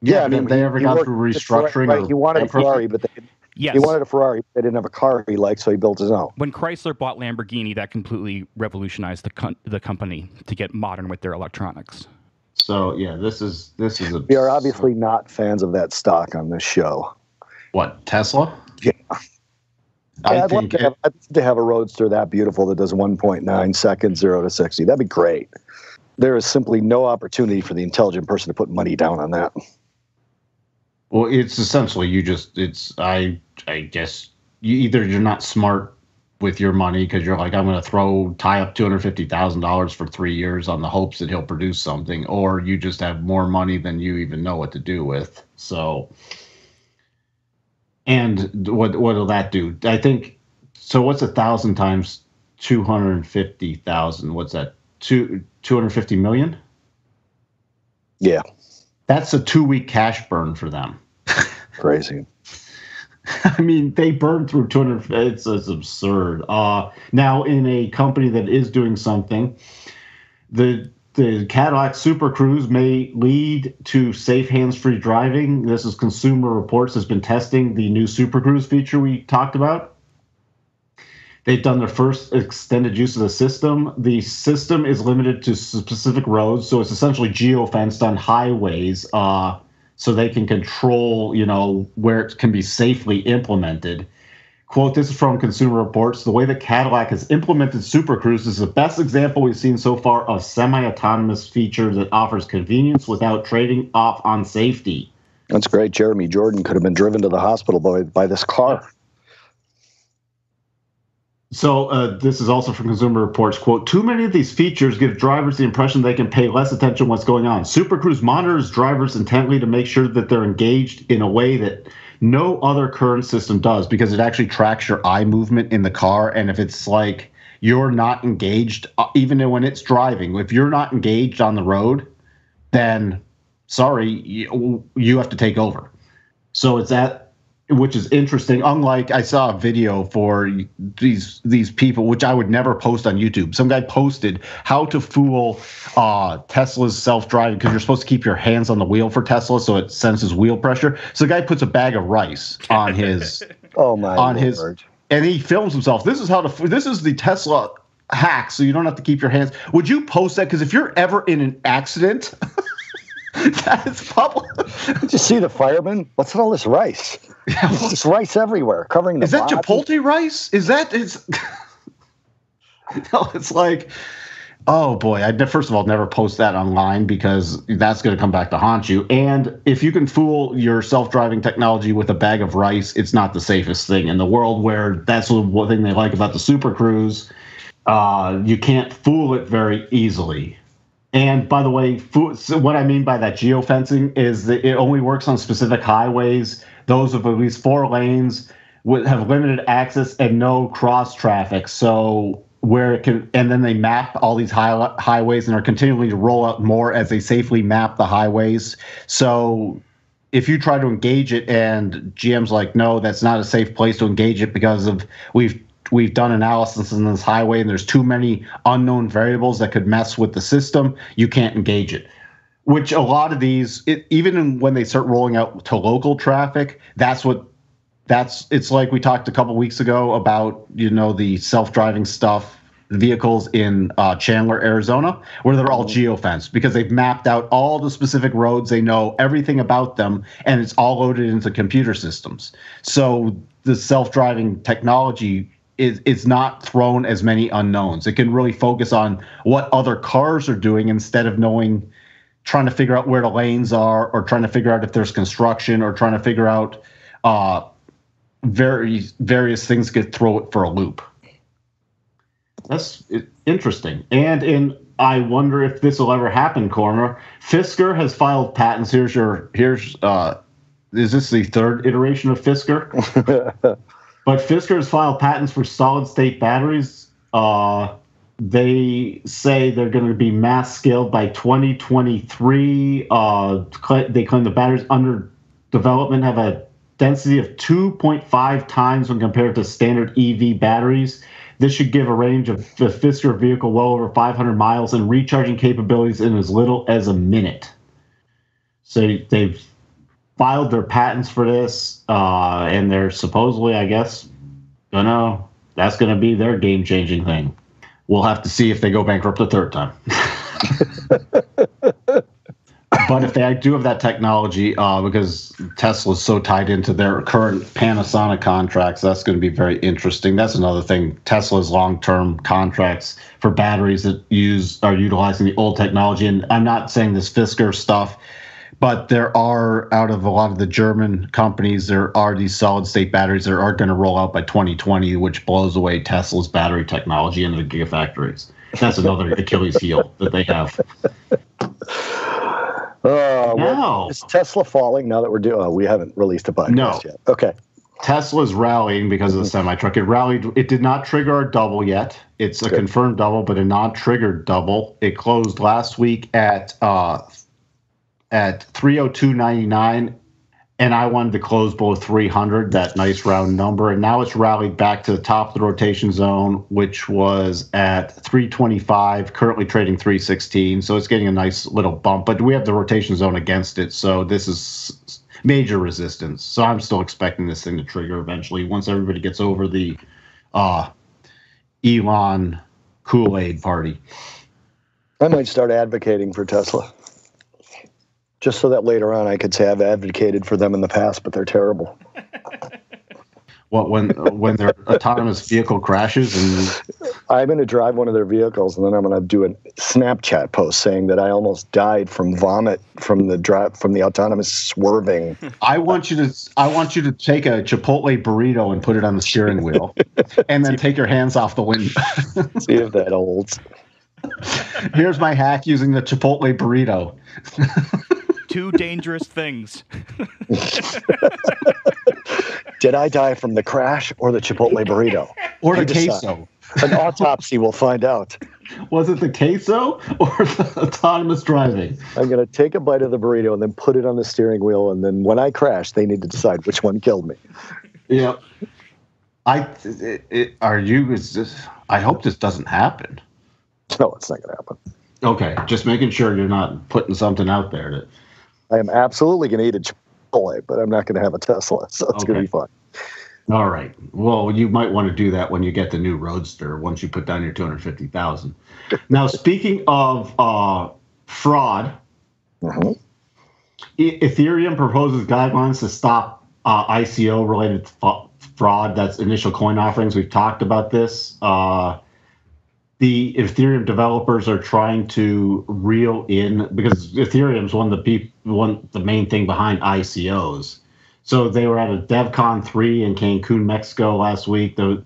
A: Yeah,
B: I mean,
A: they ever
B: he
A: gone through restructuring?
B: Right,
A: or
B: he wanted a? Ferrari, but they,
C: Yes.
B: he wanted a Ferrari. They didn't have a car he liked, so he built his own.
C: when Chrysler bought Lamborghini, that completely revolutionized the com- the company to get modern with their electronics.
A: So yeah, this is this is a.
B: We are obviously not fans of that stock on this show.
A: what Tesla.
B: Yeah.
A: I
B: I'd, love
A: think
B: to have, I'd love to have a roadster that beautiful that does 1.9 seconds, zero to 60. That'd be great. There is simply no opportunity for the intelligent person to put money down on that.
A: well, it's essentially you just it's I I guess you either you're not smart with your money because you're like I'm going to throw tie up two hundred fifty thousand dollars for three years on the hopes that he'll produce something, or you just have more money than you even know what to do with. So, and what what'll that do? I think so. What's a thousand times two hundred fifty thousand? What's that? Two two hundred fifty million.
B: Yeah,
A: That's a two week cash burn for them.
B: crazy.
A: I mean, they burned through 200. It's, it's absurd. Uh, now, in a company that is doing something, the the Cadillac Super Cruise may lead to safe hands-free driving. This is Consumer Reports has been testing the new Super Cruise feature we talked about. They've done their first extended use of the system. The system is limited to specific roads, so it's essentially geofenced on highways. Uh, so they can control, you know, where it can be safely implemented. Quote, this is from Consumer Reports. The way that Cadillac has implemented Super Cruise is the best example we've seen so far of semi autonomous feature that offers convenience without trading off on safety.
B: That's great. Jeremy Jordan could have been driven to the hospital by, by this car.
A: So uh, this is also from Consumer Reports. Quote, too many of these features give drivers the impression they can pay less attention what's going on. Super Cruise monitors drivers intently to make sure that they're engaged in a way that no other current system does because it actually tracks your eye movement in the car. And if it's like you're not engaged, uh, even when it's driving, if you're not engaged on the road, then sorry, you, you have to take over. So it's that which is interesting. Unlike I saw a video for these these people, which I would never post on YouTube. Some guy posted how to fool uh, Tesla's self driving because you're supposed to keep your hands on the wheel for Tesla, so it senses wheel pressure. So the guy puts a bag of rice on his
B: Oh, my
A: On
B: Lord.
A: his- and he films himself. This is how to. This is the Tesla hack, so you don't have to keep your hands. Would you post that? Because if you're ever in an accident, that is public.
B: Did you see the fireman? What's all this rice? yeah There's rice everywhere, covering the
A: Is that
B: body.
A: Chipotle rice? Is that is? no, it's like Oh boy, I first of all never post that online because that's going to come back to haunt you. And if you can fool your self-driving technology with a bag of rice, it's not the safest thing in the world. Where that's the one thing they like about the Super Cruise. Uh, you can't fool it very easily. And by the way, so what I mean by that geofencing is that it only works on specific highways, those of at least four lanes, would have limited access and no cross traffic. So where it can, and then they map all these high, highways and are continually to roll out more as they safely map the highways. So if you try to engage it and GM's like, no, that's not a safe place to engage it because of we've we've done analysis in this highway and there's too many unknown variables that could mess with the system, you can't engage it. Which a lot of these, it, even when they start rolling out to local traffic, that's what that's it's like we talked a couple weeks ago about you know the self-driving stuff vehicles in uh, Chandler, Arizona, where they're all mm-hmm. geofenced because they've mapped out all the specific roads. They know everything about them, and it's all loaded into computer systems. So the self-driving technology is it's not thrown as many unknowns. It can really focus on what other cars are doing instead of knowing, trying to figure out where the lanes are, or trying to figure out if there's construction, or trying to figure out uh, very various things get throw it for a loop. That's interesting. And in I wonder if this will ever happen, Corner. Fisker has filed patents. Here's your here's uh is this the third iteration of Fisker? but Fisker has filed patents for solid state batteries. Uh they say they're going to be mass scaled by 2023. Uh, they claim the batteries under development have a density of 2.5 times when compared to standard EV batteries. This should give a range of the Fisker vehicle well over 500 miles and recharging capabilities in as little as a minute. So they've filed their patents for this, uh, and they're supposedly, I guess, gonna that's gonna be their game changing thing. We'll have to see if they go bankrupt a third time. but if they do have that technology, uh, because Tesla's so tied into their current Panasonic contracts, that's going to be very interesting. That's another thing. Tesla's long-term contracts for batteries that use are utilizing the old technology, and I'm not saying this Fisker stuff, but there are out of a lot of the German companies, there are these solid-state batteries that are going to roll out by 2020, which blows away Tesla's battery technology into the gigafactories. That's another Achilles heel that they have.
B: Uh, no. Is Tesla falling now that we're doing? Oh, we haven't released a podcast no. yet. Okay.
A: Tesla's rallying because of the semi truck. It rallied. It did not trigger a double yet. It's a Good. confirmed double, but a non-triggered double. It closed last week at uh, at 302.99 and I wanted to close below 300, that nice round number. And now it's rallied back to the top of the rotation zone, which was at 325, currently trading 316. So it's getting a nice little bump, but we have the rotation zone against it. So this is major resistance. So I'm still expecting this thing to trigger eventually once everybody gets over the uh, Elon Kool Aid party.
B: I might start advocating for Tesla just so that later on I could say I've advocated for them in the past, but they're terrible.
A: What when when their autonomous vehicle crashes and
B: I'm going to drive one of their vehicles and then I'm going to do a Snapchat post saying that I almost died from vomit from the drive from the autonomous swerving.
A: I want you to I want you to take a Chipotle burrito and put it on the steering wheel, and then take your hands off the window.
B: See if that holds.
A: Here's my hack using the Chipotle burrito
C: two dangerous things.
B: Did I die from the crash or the Chipotle burrito?
A: Or the queso?
B: An autopsy will find out.
A: Was it the queso or the autonomous driving?
B: I'm going to take a bite of the burrito and then put it on the steering wheel. And then when I crash, they need to decide which one killed me.
A: Yeah. I it, it, are you? Is this? I hope this doesn't happen.
B: No, it's not going to happen.
A: Okay, just making sure you're not putting something out there that
B: I am absolutely going to eat a Chipotle, but I'm not going to have a Tesla, so it's okay. going to be fun.
A: All right. Well, you might want to do that when you get the new Roadster once you put down your 250,000. now, speaking of uh, fraud, uh-huh. Ethereum proposes guidelines to stop uh, ICO related fraud. That's initial coin offerings. We've talked about this. Uh, the Ethereum developers are trying to reel in because Ethereum is one of the peop, one the main thing behind ICOs. So they were at a DevCon three in Cancun, Mexico last week. The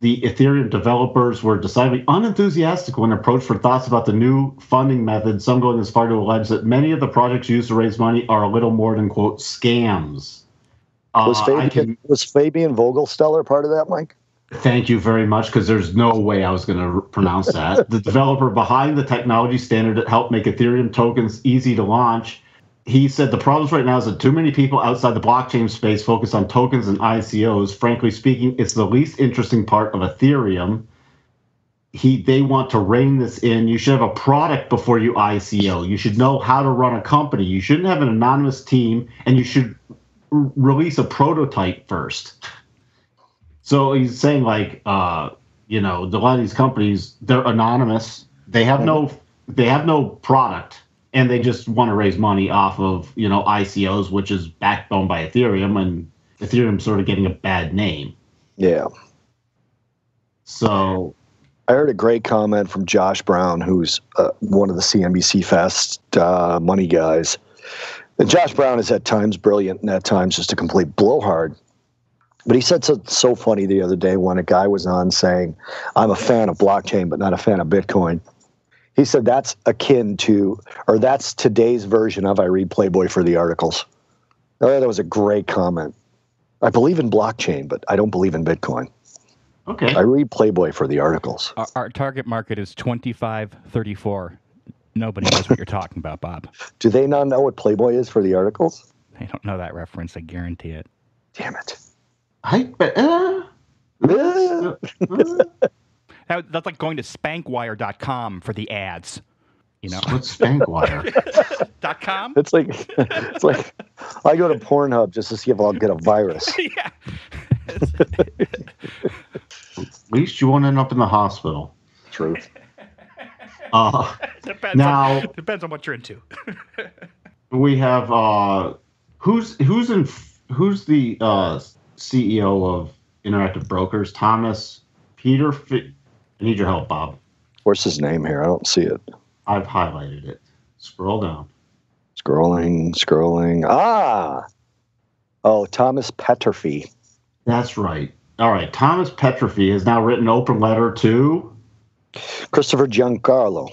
A: the Ethereum developers were decidedly unenthusiastic when approached for thoughts about the new funding method. Some going as far to allege that many of the projects used to raise money are a little more than quote scams.
B: Was
A: Uh,
B: Fabian,
A: can-
B: was Fabian Vogelsteller part of that, Mike?
A: Thank you very much, because there's no way I was going to pronounce that. the developer behind the technology standard that helped make Ethereum tokens easy to launch, he said the problems right now is that too many people outside the blockchain space focus on tokens and ICOs. Frankly speaking, it's the least interesting part of Ethereum. He they want to rein this in. You should have a product before you ICO. You should know how to run a company. You shouldn't have an anonymous team, and you should r- release a prototype first. So he's saying like, uh, you know, a lot of these companies they're anonymous. They have no they have no product, and they just want to raise money off of you know ICOs, which is backbone by Ethereum, and Ethereum's sort of getting a bad name.
B: Yeah.
A: So
B: I heard a great comment from Josh Brown, who's uh, one of the CNBC Fast uh, money guys. And Josh Brown is at times brilliant and at times just a complete blowhard. But he said so, so funny the other day when a guy was on saying, I'm a fan of blockchain, but not a fan of Bitcoin. He said that's akin to, or that's today's version of I read Playboy for the articles. Oh, that was a great comment. I believe in blockchain, but I don't believe in Bitcoin.
A: okay,
B: I read Playboy for the articles.
C: Our, our target market is 25 34. Nobody knows what you're talking about, Bob.
B: Do they not know what Playboy is for the articles?
C: They don't know that reference. I guarantee it.
B: Damn it.
A: I bet. Uh, uh, uh,
C: That, that's like going to spankwire.com for the ads. You know,
A: what's Spankwire?
C: dot com.
B: It's like it's like I go to Pornhub just to see if I'll get a virus.
C: yeah.
A: At least you won't end up in the hospital.
B: Truth.
A: Uh,
C: Depends
A: Now-
C: on, depends on what you're into.
A: we have uh who's who's in who's the uh CEO of Interactive Brokers Thomas Peter I need your help Bob
B: Where's his name here? I don't see it.
A: I've highlighted it scroll down
B: Scrolling, scrolling. Ah. Oh, Thomas Peterffy.
A: that's right all right Thomas Peterffy has now written an open letter to
B: Christopher Giancarlo.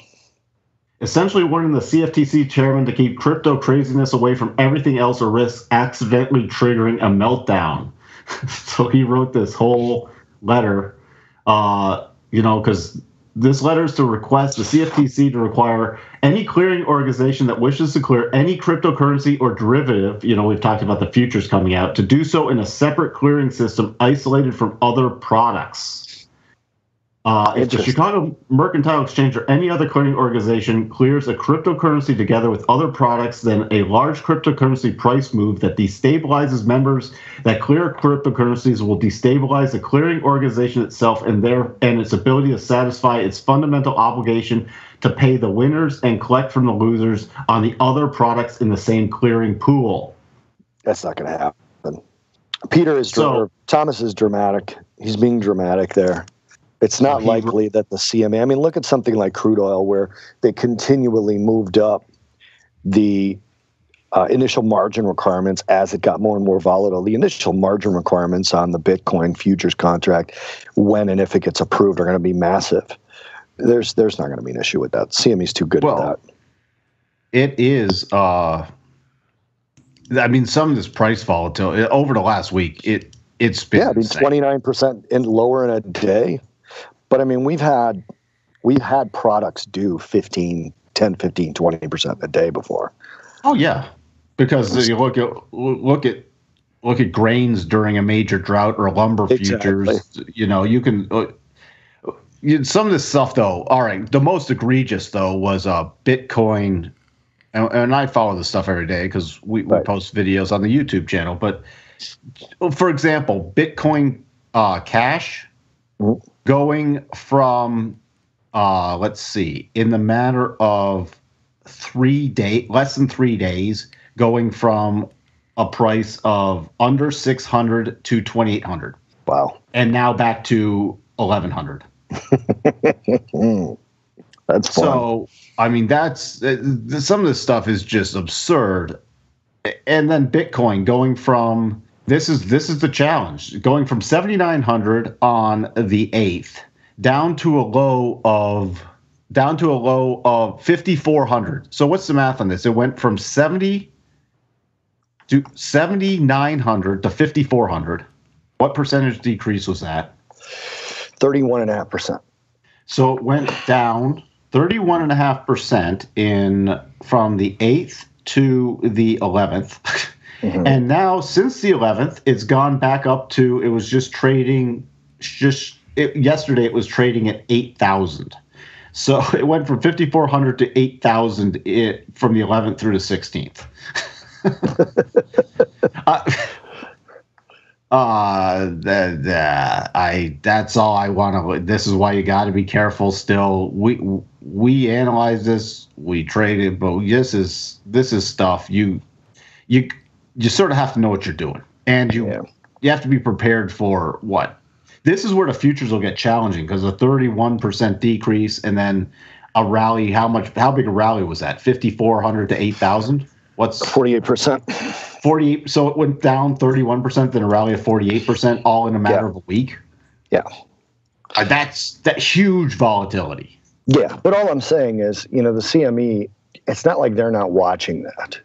A: essentially warning the CFTC chairman to keep crypto craziness away from everything else or risk accidentally triggering a meltdown. so he wrote this whole letter, uh, you know, because this letter is to request the CFTC to require any clearing organization that wishes to clear any cryptocurrency or derivative, you know, we've talked about the futures coming out, to do so in a separate clearing system isolated from other products. Uh, if the Chicago Mercantile Exchange or any other clearing organization clears a cryptocurrency together with other products, then a large cryptocurrency price move that destabilizes members that clear cryptocurrencies will destabilize the clearing organization itself and their and its ability to satisfy its fundamental obligation to pay the winners and collect from the losers on the other products in the same clearing pool.
B: That's not going to happen. Peter is
A: So-
B: Thomas is dramatic. He's being dramatic there. It's not
A: He-
B: likely that the CME. I mean, look at something like crude oil, where they continually moved up the uh, initial margin requirements as it got more and more volatile. The initial margin requirements on the Bitcoin futures contract, when and if it gets approved, are going to be massive. There's there's not going to be an issue with that. CME's too good
A: Well,
B: at that.
A: It is. Uh, I mean, some of this price volatility over the last week, it it's been
B: Yeah, I mean twenty nine percent in lower in a day. But I mean we've had we've had products do 15, 10, 15, 20 percent a day before.
A: Oh yeah, because you look at look at look at grains during a major drought or lumber
B: Exactly.
A: futures. You know, you can. Uh, you, some of this stuff, though. All right, the most egregious though was uh, Bitcoin, and, and I follow this stuff every day because we, we post videos on the YouTube channel. But for example, Bitcoin uh, Cash
B: Mhm.
A: Going from uh, let's see, in the matter of three day, less than three days, going from a price of under six hundred to twenty eight hundred,
B: Wow.
A: and now back to eleven hundred.
B: That's fun.
A: So, I mean, that's uh, some of this stuff is just absurd. And then Bitcoin going from this is this is the challenge going from 7900 on the 8th down to a low of down to a low of 5400. So what's the math on this? It went from 70 to 7900 to 5400. What percentage decrease was that?
B: 31.5%.
A: So it went down 31.5% in from the 8th to the 11th. Mm-hmm. And now since the 11th, it's gone back up to it was just trading just it, yesterday it was trading at 8,000. So it went from 5400 to 8,000 from the 11th through the 16th. uh, uh that I that's all I want to this is why you got to be careful still we we analyze this we trade it but this is this is stuff you you you sort of have to know what you're doing. And you yeah. you have to be prepared for what? This is where the futures will get challenging because a 31% decrease and then a rally how much how big a rally was that? 5400 to 8000 what's
B: 48%
A: 48 so it went down 31% then a rally of 48% all in a matter yeah. of a week?
B: Yeah.
A: Uh, that's that huge volatility.
B: Yeah but all i'm saying is you know the cme it's not like they're not watching that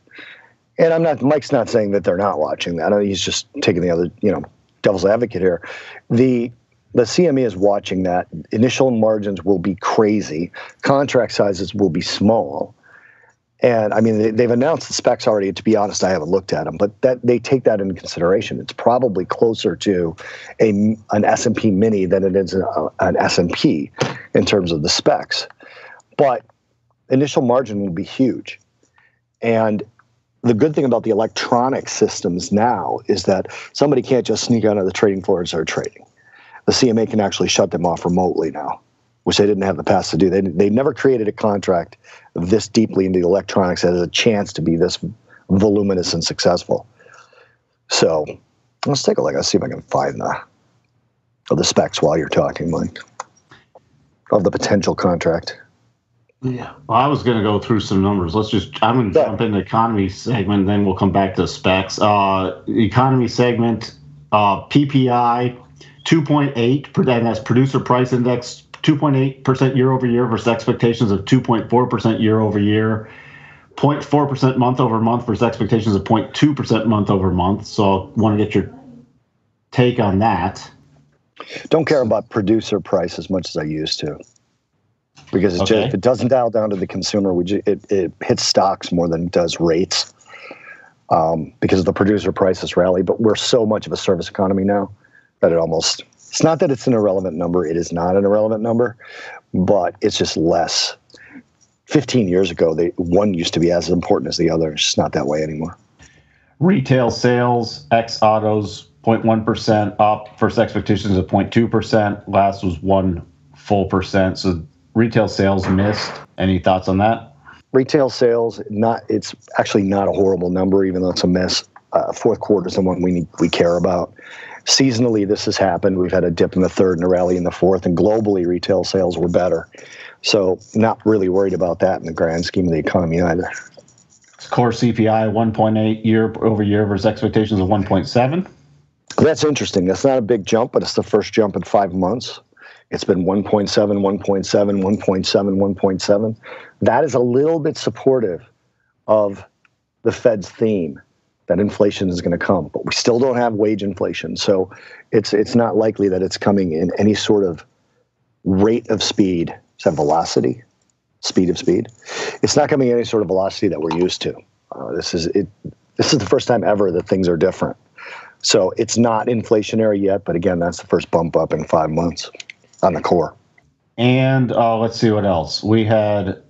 B: and i'm not mike's not saying that they're not watching that uh, he's just taking the other you know devil's advocate here the the CME is watching that. Initial margins will be crazy. Contract sizes will be small. And I mean, they, have announced the specs already. To be honest, I haven't looked at them, but that they take that into consideration. It's probably closer to a an S and P Mini than it is an S and P in terms of the specs. But initial margin will be huge, and the good thing about the electronic systems now is that somebody can't just sneak onto the trading floor and start trading. The CME can actually shut them off remotely now which they didn't have the past to do. They, they never created a contract this deeply into the electronics that has a chance to be this voluminous and successful. So let's take a look. Let's see if I can find the of the specs while you're talking, Mike, of the potential contract.
A: Yeah, well, I was going to go through some numbers. Let's just, I'm going to yeah. jump in the economy segment, then we'll come back to specs. Uh, economy segment, uh, PPI 2.8, and that's producer price index 2.8% year over year versus expectations of 2.4% year over year. 0.4% month over month versus expectations of 0.2% month over month. So I want to get your take on that.
B: Don't care about producer price as much as I used to. Because it, okay. just, if it doesn't dial down to the consumer, we just, it, it hits stocks more than it does rates um, because of the producer prices rally. But we're so much of a service economy now that it almost it's not that it's an irrelevant number. It is not an irrelevant number, but it's just less. 15 years ago, they, one used to be as important as the other. It's just not that way anymore.
A: Retail sales, X autos, 0.1% up. First expectations of 0.2%. Last was one full percent. So retail sales missed. Any thoughts on that?
B: Retail sales, not it's actually not a horrible number, even though it's a miss. Uh, fourth quarter is the one we need, we care about seasonally this has happened. We've had a dip in the third and a rally in the fourth, and globally retail sales were better. So not really worried about that in the grand scheme of the economy either.
A: Core CPI 1.8 year over year versus expectations of 1.7.
B: That's interesting. That's not a big jump, but it's the first jump in five months. It's been 1.7, 1.7, 1.7, 1.7. That is a little bit supportive of the Fed's theme that inflation is going to come, but we still don't have wage inflation. So it's it's not likely that it's coming in any sort of rate of speed. Is that velocity? Speed of speed? It's not coming in any sort of velocity that we're used to. Uh, this is it. This is the first time ever that things are different. So it's not inflationary yet, but again, that's the first bump up in five months on the core.
A: And uh, let's see what else we had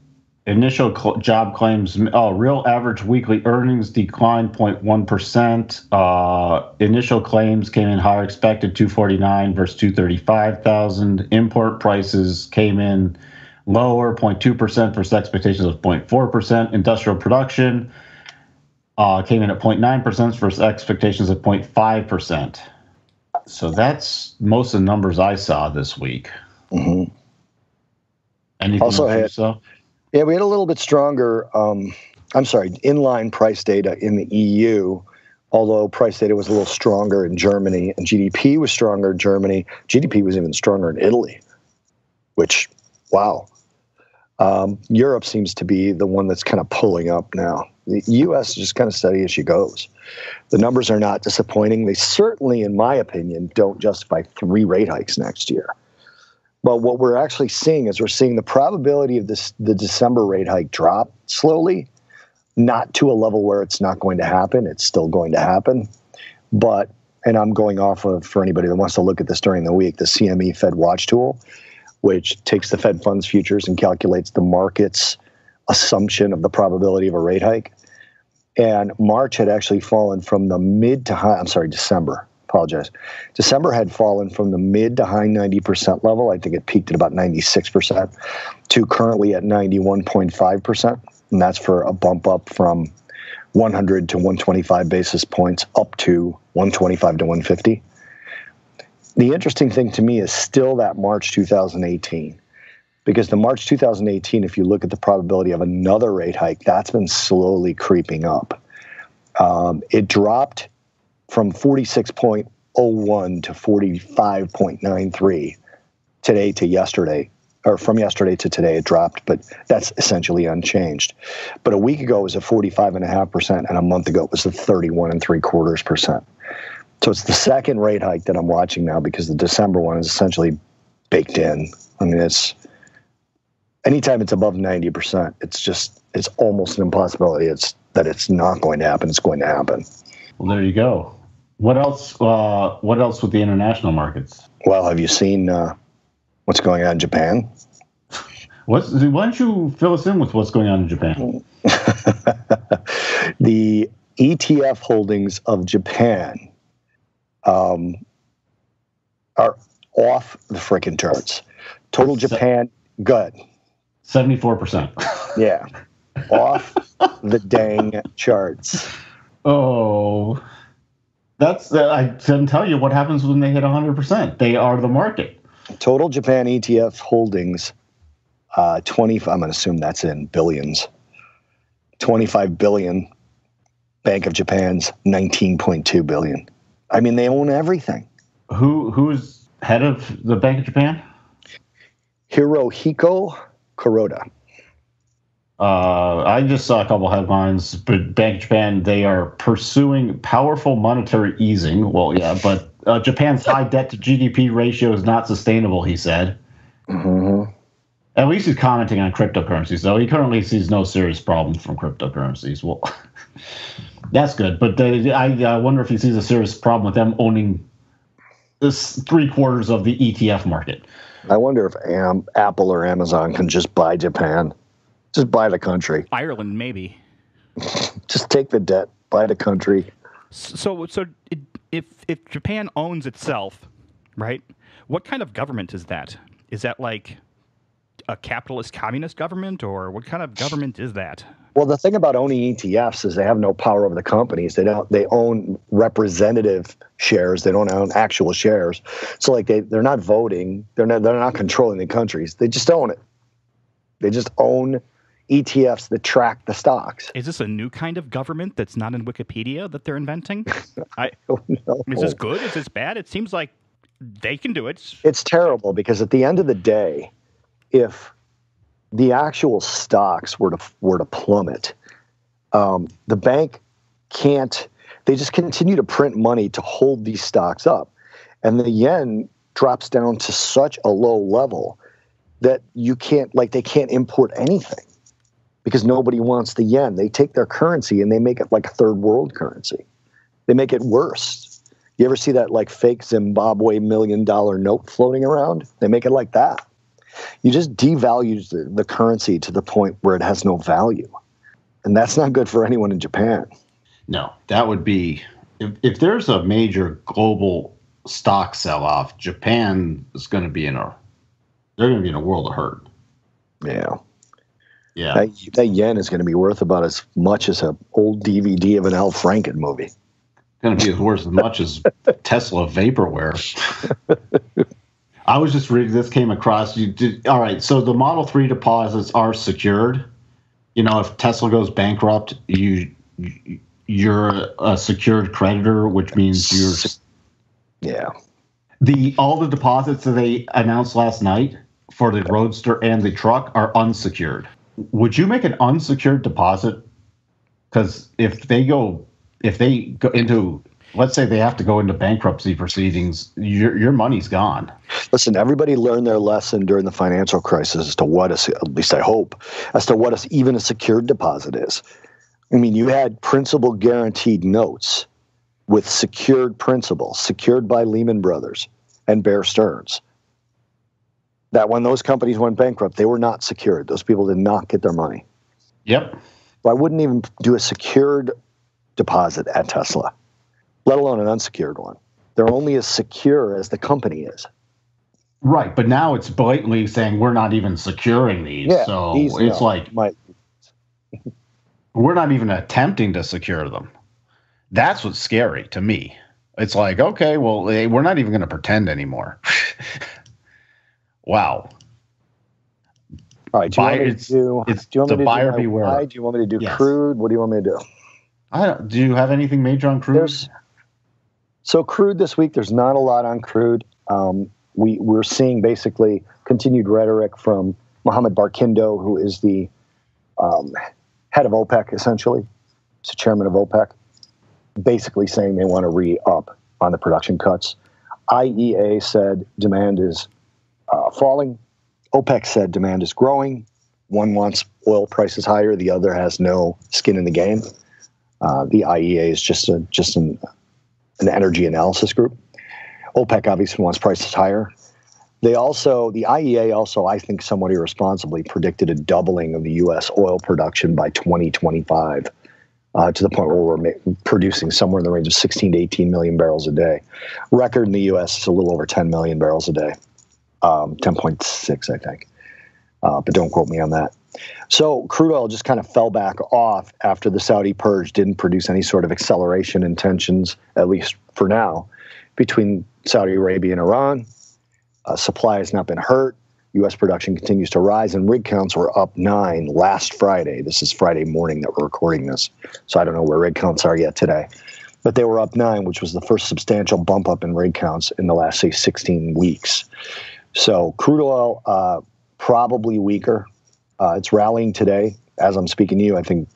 A: initial cl- job claims, oh, real average weekly earnings declined 0.1%. Uh, initial claims came in higher expected 249 versus 235,000. Import prices came in lower 0.2% versus expectations of 0.4%. Industrial production uh, came in at 0.9% versus expectations of 0.5%. So that's most of the numbers I saw this week.
B: hmm
A: Anything
B: Also had-? Yeah, we had a little bit stronger. Um, I'm sorry, inline price data in the EU, although price data was a little stronger in Germany and GDP was stronger in Germany. GDP was even stronger in Italy, which, wow. Um, Europe seems to be the one that's kind of pulling up now. The US is just kind of steady as she goes. The numbers are not disappointing. They certainly, in my opinion, don't justify three rate hikes next year. But what we're actually seeing is we're seeing the probability of this the December rate hike drop slowly, not to a level where it's not going to happen. It's still going to happen. But and I'm going off of for anybody that wants to look at this during the week, the CME Fed Watch tool, which takes the Fed funds futures and calculates the market's assumption of the probability of a rate hike. And March had actually fallen from the mid to high, I'm sorry, December, apologize. December had fallen from the mid to high 90% level. I think it peaked at about 96% to currently at 91.5%. And that's for a bump up from 100 to 125 basis points up to 125 to 150. The interesting thing to me is still that March 2018. Because the March 2018, if you look at the probability of another rate hike, that's been slowly creeping up. Um, it dropped from 46.01 to 45.93 today to yesterday, or from yesterday to today, it dropped, but that's essentially unchanged. But a week ago it was at 45.5%, and a month ago it was at 31 and three quarters percent. So it's the second rate hike that I'm watching now because the December one is essentially baked in. I mean, it's anytime it's above 90%, it's just, it's almost an impossibility. It's that it's not going to happen. It's going to happen.
A: Well, there you go. What else? Uh, what else with the international markets?
B: Well, have you seen uh, what's going on in Japan?
A: What's, why don't you fill us in with what's going on in Japan?
B: the ETF holdings of Japan um, are off the freaking charts. Total Japan, good.
A: Seventy-four percent.
B: Yeah. off the dang charts.
A: Oh, that's. Uh, I didn't tell you what happens when they hit hundred percent. They are the market.
B: Total Japan ETF holdings, uh, 20, I'm going to assume that's in billions. 25 billion. Bank of Japan's 19.2 billion. I mean, they own everything.
A: Who who's head of the Bank of Japan?
B: Hirohiko Kuroda.
A: Uh, I just saw a couple headlines, but Bank of Japan they are pursuing powerful monetary easing. Well, yeah, but uh, Japan's high debt to GDP ratio is not sustainable. He said.
B: Mhm.
A: At least he's commenting on cryptocurrencies, though. He currently sees no serious problems from cryptocurrencies. Well, that's good. But the, I, I wonder if he sees a serious problem with them owning this three quarters of the ETF market.
B: I wonder if Am- Apple or Amazon can just buy Japan. Just buy the country.
C: Ireland, maybe.
B: Just take the debt, buy the country.
C: So, so it, if if Japan owns itself, right? What kind of government is that? Is that like a capitalist communist government, or what kind of government is that?
B: Well, the thing about owning ETFs is they have no power over the companies. They don't. They own representative shares. They don't own actual shares. So, like, they they're not voting. They're not. They're not controlling the countries. They just own it. They just own ETFs that track the stocks.
C: Is this a new kind of government that's not in Wikipedia that they're inventing? I, oh,
B: No.
C: is this good? Is this bad? It seems like they can do it.
B: it's terrible because at the end of the day, if the actual stocks were to were to plummet, um, the bank can't. They just continue to print money to hold these stocks up, and the yen drops down to such a low level that you can't like they can't import anything because nobody wants the yen. They take their currency and they make it like a third world currency. They make it worse. You ever see that like fake Zimbabwe million dollar note floating around? They make it like that. You just devalue the, the currency to the point where it has no value. And that's not good for anyone in Japan.
A: No, that would be if, if there's a major global stock sell off, Japan is going to be in a they're going to be in a world of hurt.
B: Yeah.
A: Yeah,
B: That, that yen is going to be worth about as much as an old DVD of an Al Franken movie.
A: going to be worth as much as Tesla vaporware. I was just reading this came across you did all right, so the Model 3 deposits are secured. You know, if Tesla goes bankrupt, you you're a secured creditor, which means
B: you're yeah.
A: The all the deposits that they announced last night for the Roadster and the truck are unsecured. Would you make an unsecured deposit? Because if they go, if they go into, let's say they have to go into bankruptcy proceedings, your your money's gone.
B: Listen, everybody learned their lesson during the financial crisis as to what is, at least I hope, as to what is even a secured deposit is. I mean, you had principal guaranteed notes with secured principal, secured by Lehman Brothers and Bear Stearns. That when those companies went bankrupt, they were not secured. Those people did not get their money.
A: Yep.
B: I wouldn't even do a secured deposit at Tesla, let alone an unsecured one. They're only as secure as the company is.
A: Right, but now it's blatantly saying we're not even securing these. Yeah, so it's no, like my, we're not even attempting to secure them. That's what's scary to me. It's like, okay, well, we're not even going to pretend anymore. wow.
B: All right. Do you want me to do? It's do you want me to buyer do beware. Do you want me to do yes. crude? What do you want me to do?
A: I don't. Do you have anything major on crude? There's,
B: so crude this week. There's not a lot on crude. Um, we we're seeing basically continued rhetoric from Mohammed Barkindo, who is the um, head of OPEC, essentially. The chairman of OPEC, basically saying they want to re up on the production cuts. IEA said demand is uh, falling. OPEC said demand is growing. One wants oil prices higher, the other has no skin in the game. Uh, the IEA is just a just an, an energy analysis group. OPEC obviously wants prices higher. They also, the IEA also, I think, somewhat irresponsibly predicted a doubling of the U.S. oil production by 2025 uh, to the point where we're ma- producing somewhere in the range of 16 to 18 million barrels a day. Record in the U.S. is a little over 10 million barrels a day, um, 10.6, I think. Uh, but don't quote me on that. So crude oil just kind of fell back off after the Saudi purge didn't produce any sort of acceleration in tensions, at least for now, between Saudi Arabia and Iran. Uh, supply has not been hurt. U.S. production continues to rise, and rig counts were up nine last Friday. This is Friday morning that we're recording this, so I don't know where rig counts are yet today. But they were up nine, which was the first substantial bump up in rig counts in the last, say, 16 weeks. So crude oil uh, probably weaker. Uh, it's rallying today as I'm speaking to you. I think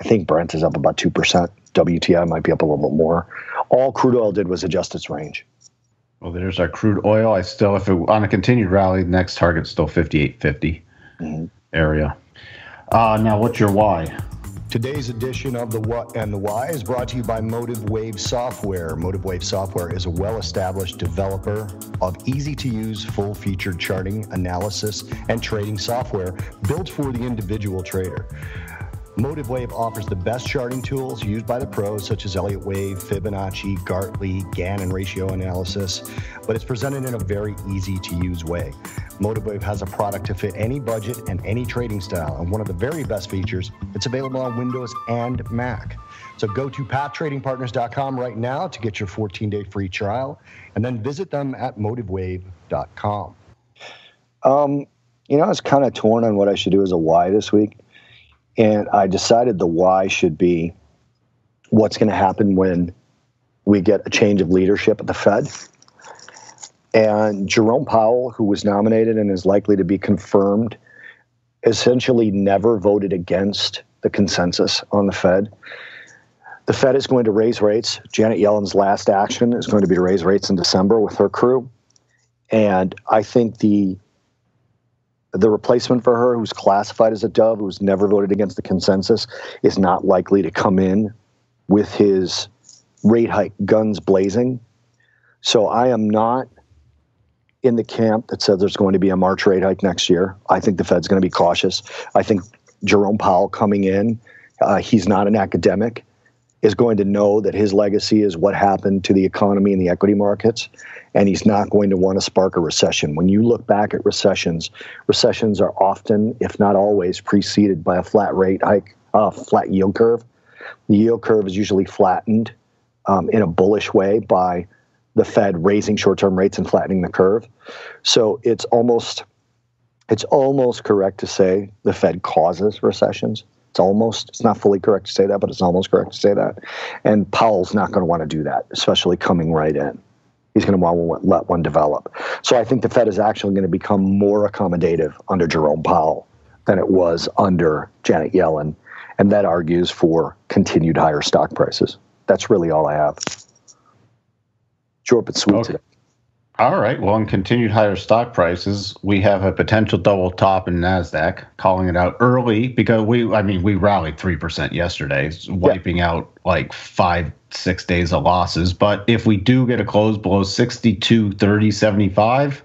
B: I think Brent is up about two percent. WTI might be up a little bit more. All crude oil did was adjust its range.
A: Well, there's our crude oil. I still, if it on a continued rally, the next target's still 58.50 mm-hmm. area. Uh, now, what's your why?
D: Today's edition of The What and the Why is brought to you by MotiveWave Software. MotiveWave Software is a well established developer of easy to use, full featured charting, analysis, and trading software built for the individual trader. MotiveWave offers the best charting tools used by the pros, such as Elliott Wave, Fibonacci, Gartley, Gann, and ratio analysis, but it's presented in a very easy to use way. MotiveWave has a product to fit any budget and any trading style, and one of the very best features, it's available on Windows and Mac. So go to pathtradingpartners.com right now to get your 14 day free trial, and then visit them at motivewave.com.
B: Um, you know, I was kind of torn on what I should do as a why this week. And I decided the why should be what's going to happen when we get a change of leadership at the Fed. And Jerome Powell, who was nominated and is likely to be confirmed, essentially never voted against the consensus on the Fed. The Fed is going to raise rates. Janet Yellen's last action is going to be to raise rates in December with her crew. And I think the the replacement for her, who's classified as a dove, who's never voted against the consensus, is not likely to come in with his rate hike guns blazing. So I am not in the camp that says there's going to be a March rate hike next year. I think the Fed's going to be cautious. I think Jerome Powell coming in, uh, he's not an academic is going to know that his legacy is what happened to the economy and the equity markets, and he's not going to want to spark a recession. When you look back at recessions, recessions are often, if not always, preceded by a flat rate hike, a uh, flat yield curve. The yield curve is usually flattened um, in a bullish way by the Fed raising short-term rates and flattening the curve. So it's almost it's almost correct to say the Fed causes recessions. It's almost it's not fully correct to say that, but it's almost correct to say that. And Powell's not going to want to do that, especially coming right in. He's going to want to let one develop. So I think the Fed is actually going to become more accommodative under Jerome Powell than it was under Janet Yellen, and that argues for continued higher stock prices. That's really all I have. Short but sweet
A: Okay.
B: today.
A: All right. Well, in continued higher stock prices, we have a potential double top in Nasdaq, calling it out early because we, I mean, we rallied three percent yesterday, wiping out like five, six days of losses. But if we do get a close below 62, 30, 75,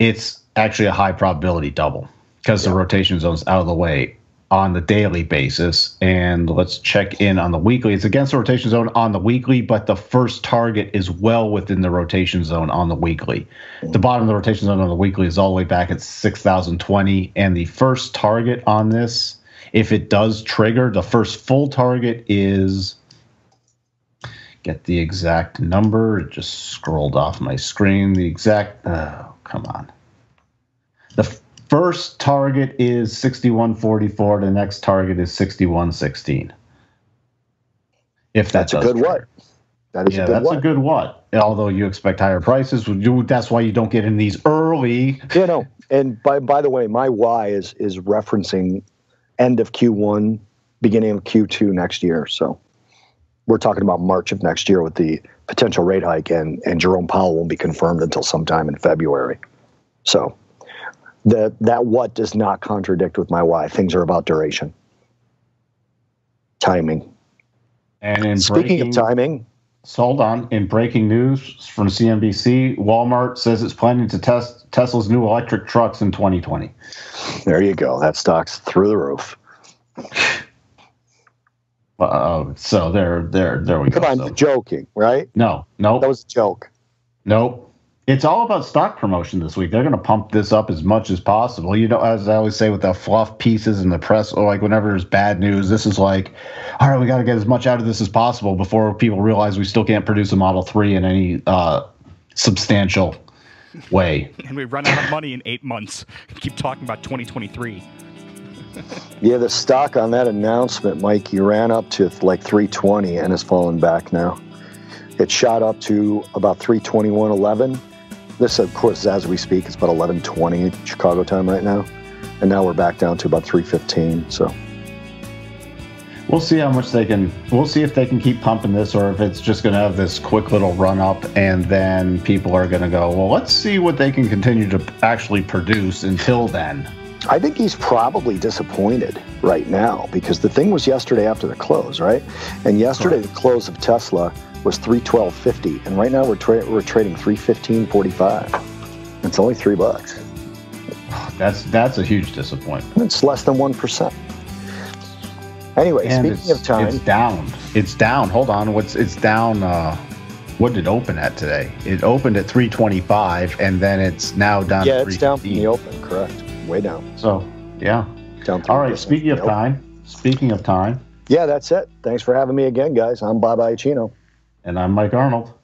A: it's actually a high probability double because the rotation zone's out of the way on the daily basis. And let's check in on the weekly. It's against the rotation zone on the weekly, but the first target is well within the rotation zone on the weekly. The bottom of the rotation zone on the weekly is all the way back at 6,020. And the first target on this, if it does trigger, the first full target is get the exact number. It just scrolled off my screen. The exact, oh, come on. First target is 6144. The next target is 6116. If that
B: That's a good
A: trigger.
B: what? That is
A: Yeah,
B: a good
A: that's
B: what.
A: a good what. Although you expect higher prices, that's why you don't get in these early.
B: Yeah, no. And by by the way, my why is is referencing end of Q1, beginning of Q2 next year. So we're talking about March of next year with the potential rate hike, and and Jerome Powell won't be confirmed until sometime in February. So that that what does not contradict with my why. Things are about duration, timing.
A: And in
B: Speaking
A: breaking,
B: of timing,
A: So hold on. In breaking news from CNBC, Walmart says it's planning to test Tesla's new electric trucks in 2020.
B: there you go. That stock's through the roof.
A: Uh, so there, there, there we
B: Come
A: go.
B: on,
A: So-
B: joking, right?
A: no, no,
B: That was a joke.
A: Nope. It's all about stock promotion this week. They're going to pump this up as much as possible. You know, as I always say with the fluff pieces in the press, or like whenever there's bad news, this is like, all right, we got to get as much out of this as possible before people realize we still can't produce a Model 3 in any uh, substantial way.
C: And we run out of money in eight months. Keep talking about 2023.
B: Yeah, the stock on that announcement, Mike, you ran up to like 320 and has fallen back now. It shot up to about 321.11. This, of course, as we speak, it's about 11:20 Chicago time right now, and now we're back down to about 315. So
A: We'll see how much they can. We'll see if they can keep pumping this, or if it's just going to have this quick little run up, and then people are going to go, well, let's see what they can continue to actually produce until then.
B: I think he's probably disappointed right now because the thing was yesterday after the close, right? And yesterday the close of Tesla was 312.50, and right now we're tra- we're trading 315.45. It's only three bucks.
A: That's that's a huge disappointment.
B: It's less than one percent. Anyway,
A: And
B: speaking of time,
A: it's down. It's down. Hold on. What's it's down? Uh, what did it open at today? It opened at 325, and then it's now down.
B: yeah, it's down from the open. Correct, way down.
A: So yeah.
B: Down.
A: All right. Speaking of
B: open.
A: time. Speaking of time,
B: Yeah, that's it. Thanks for having me again, guys. I'm Bob Iaccino.
A: And I'm Mike Arnold.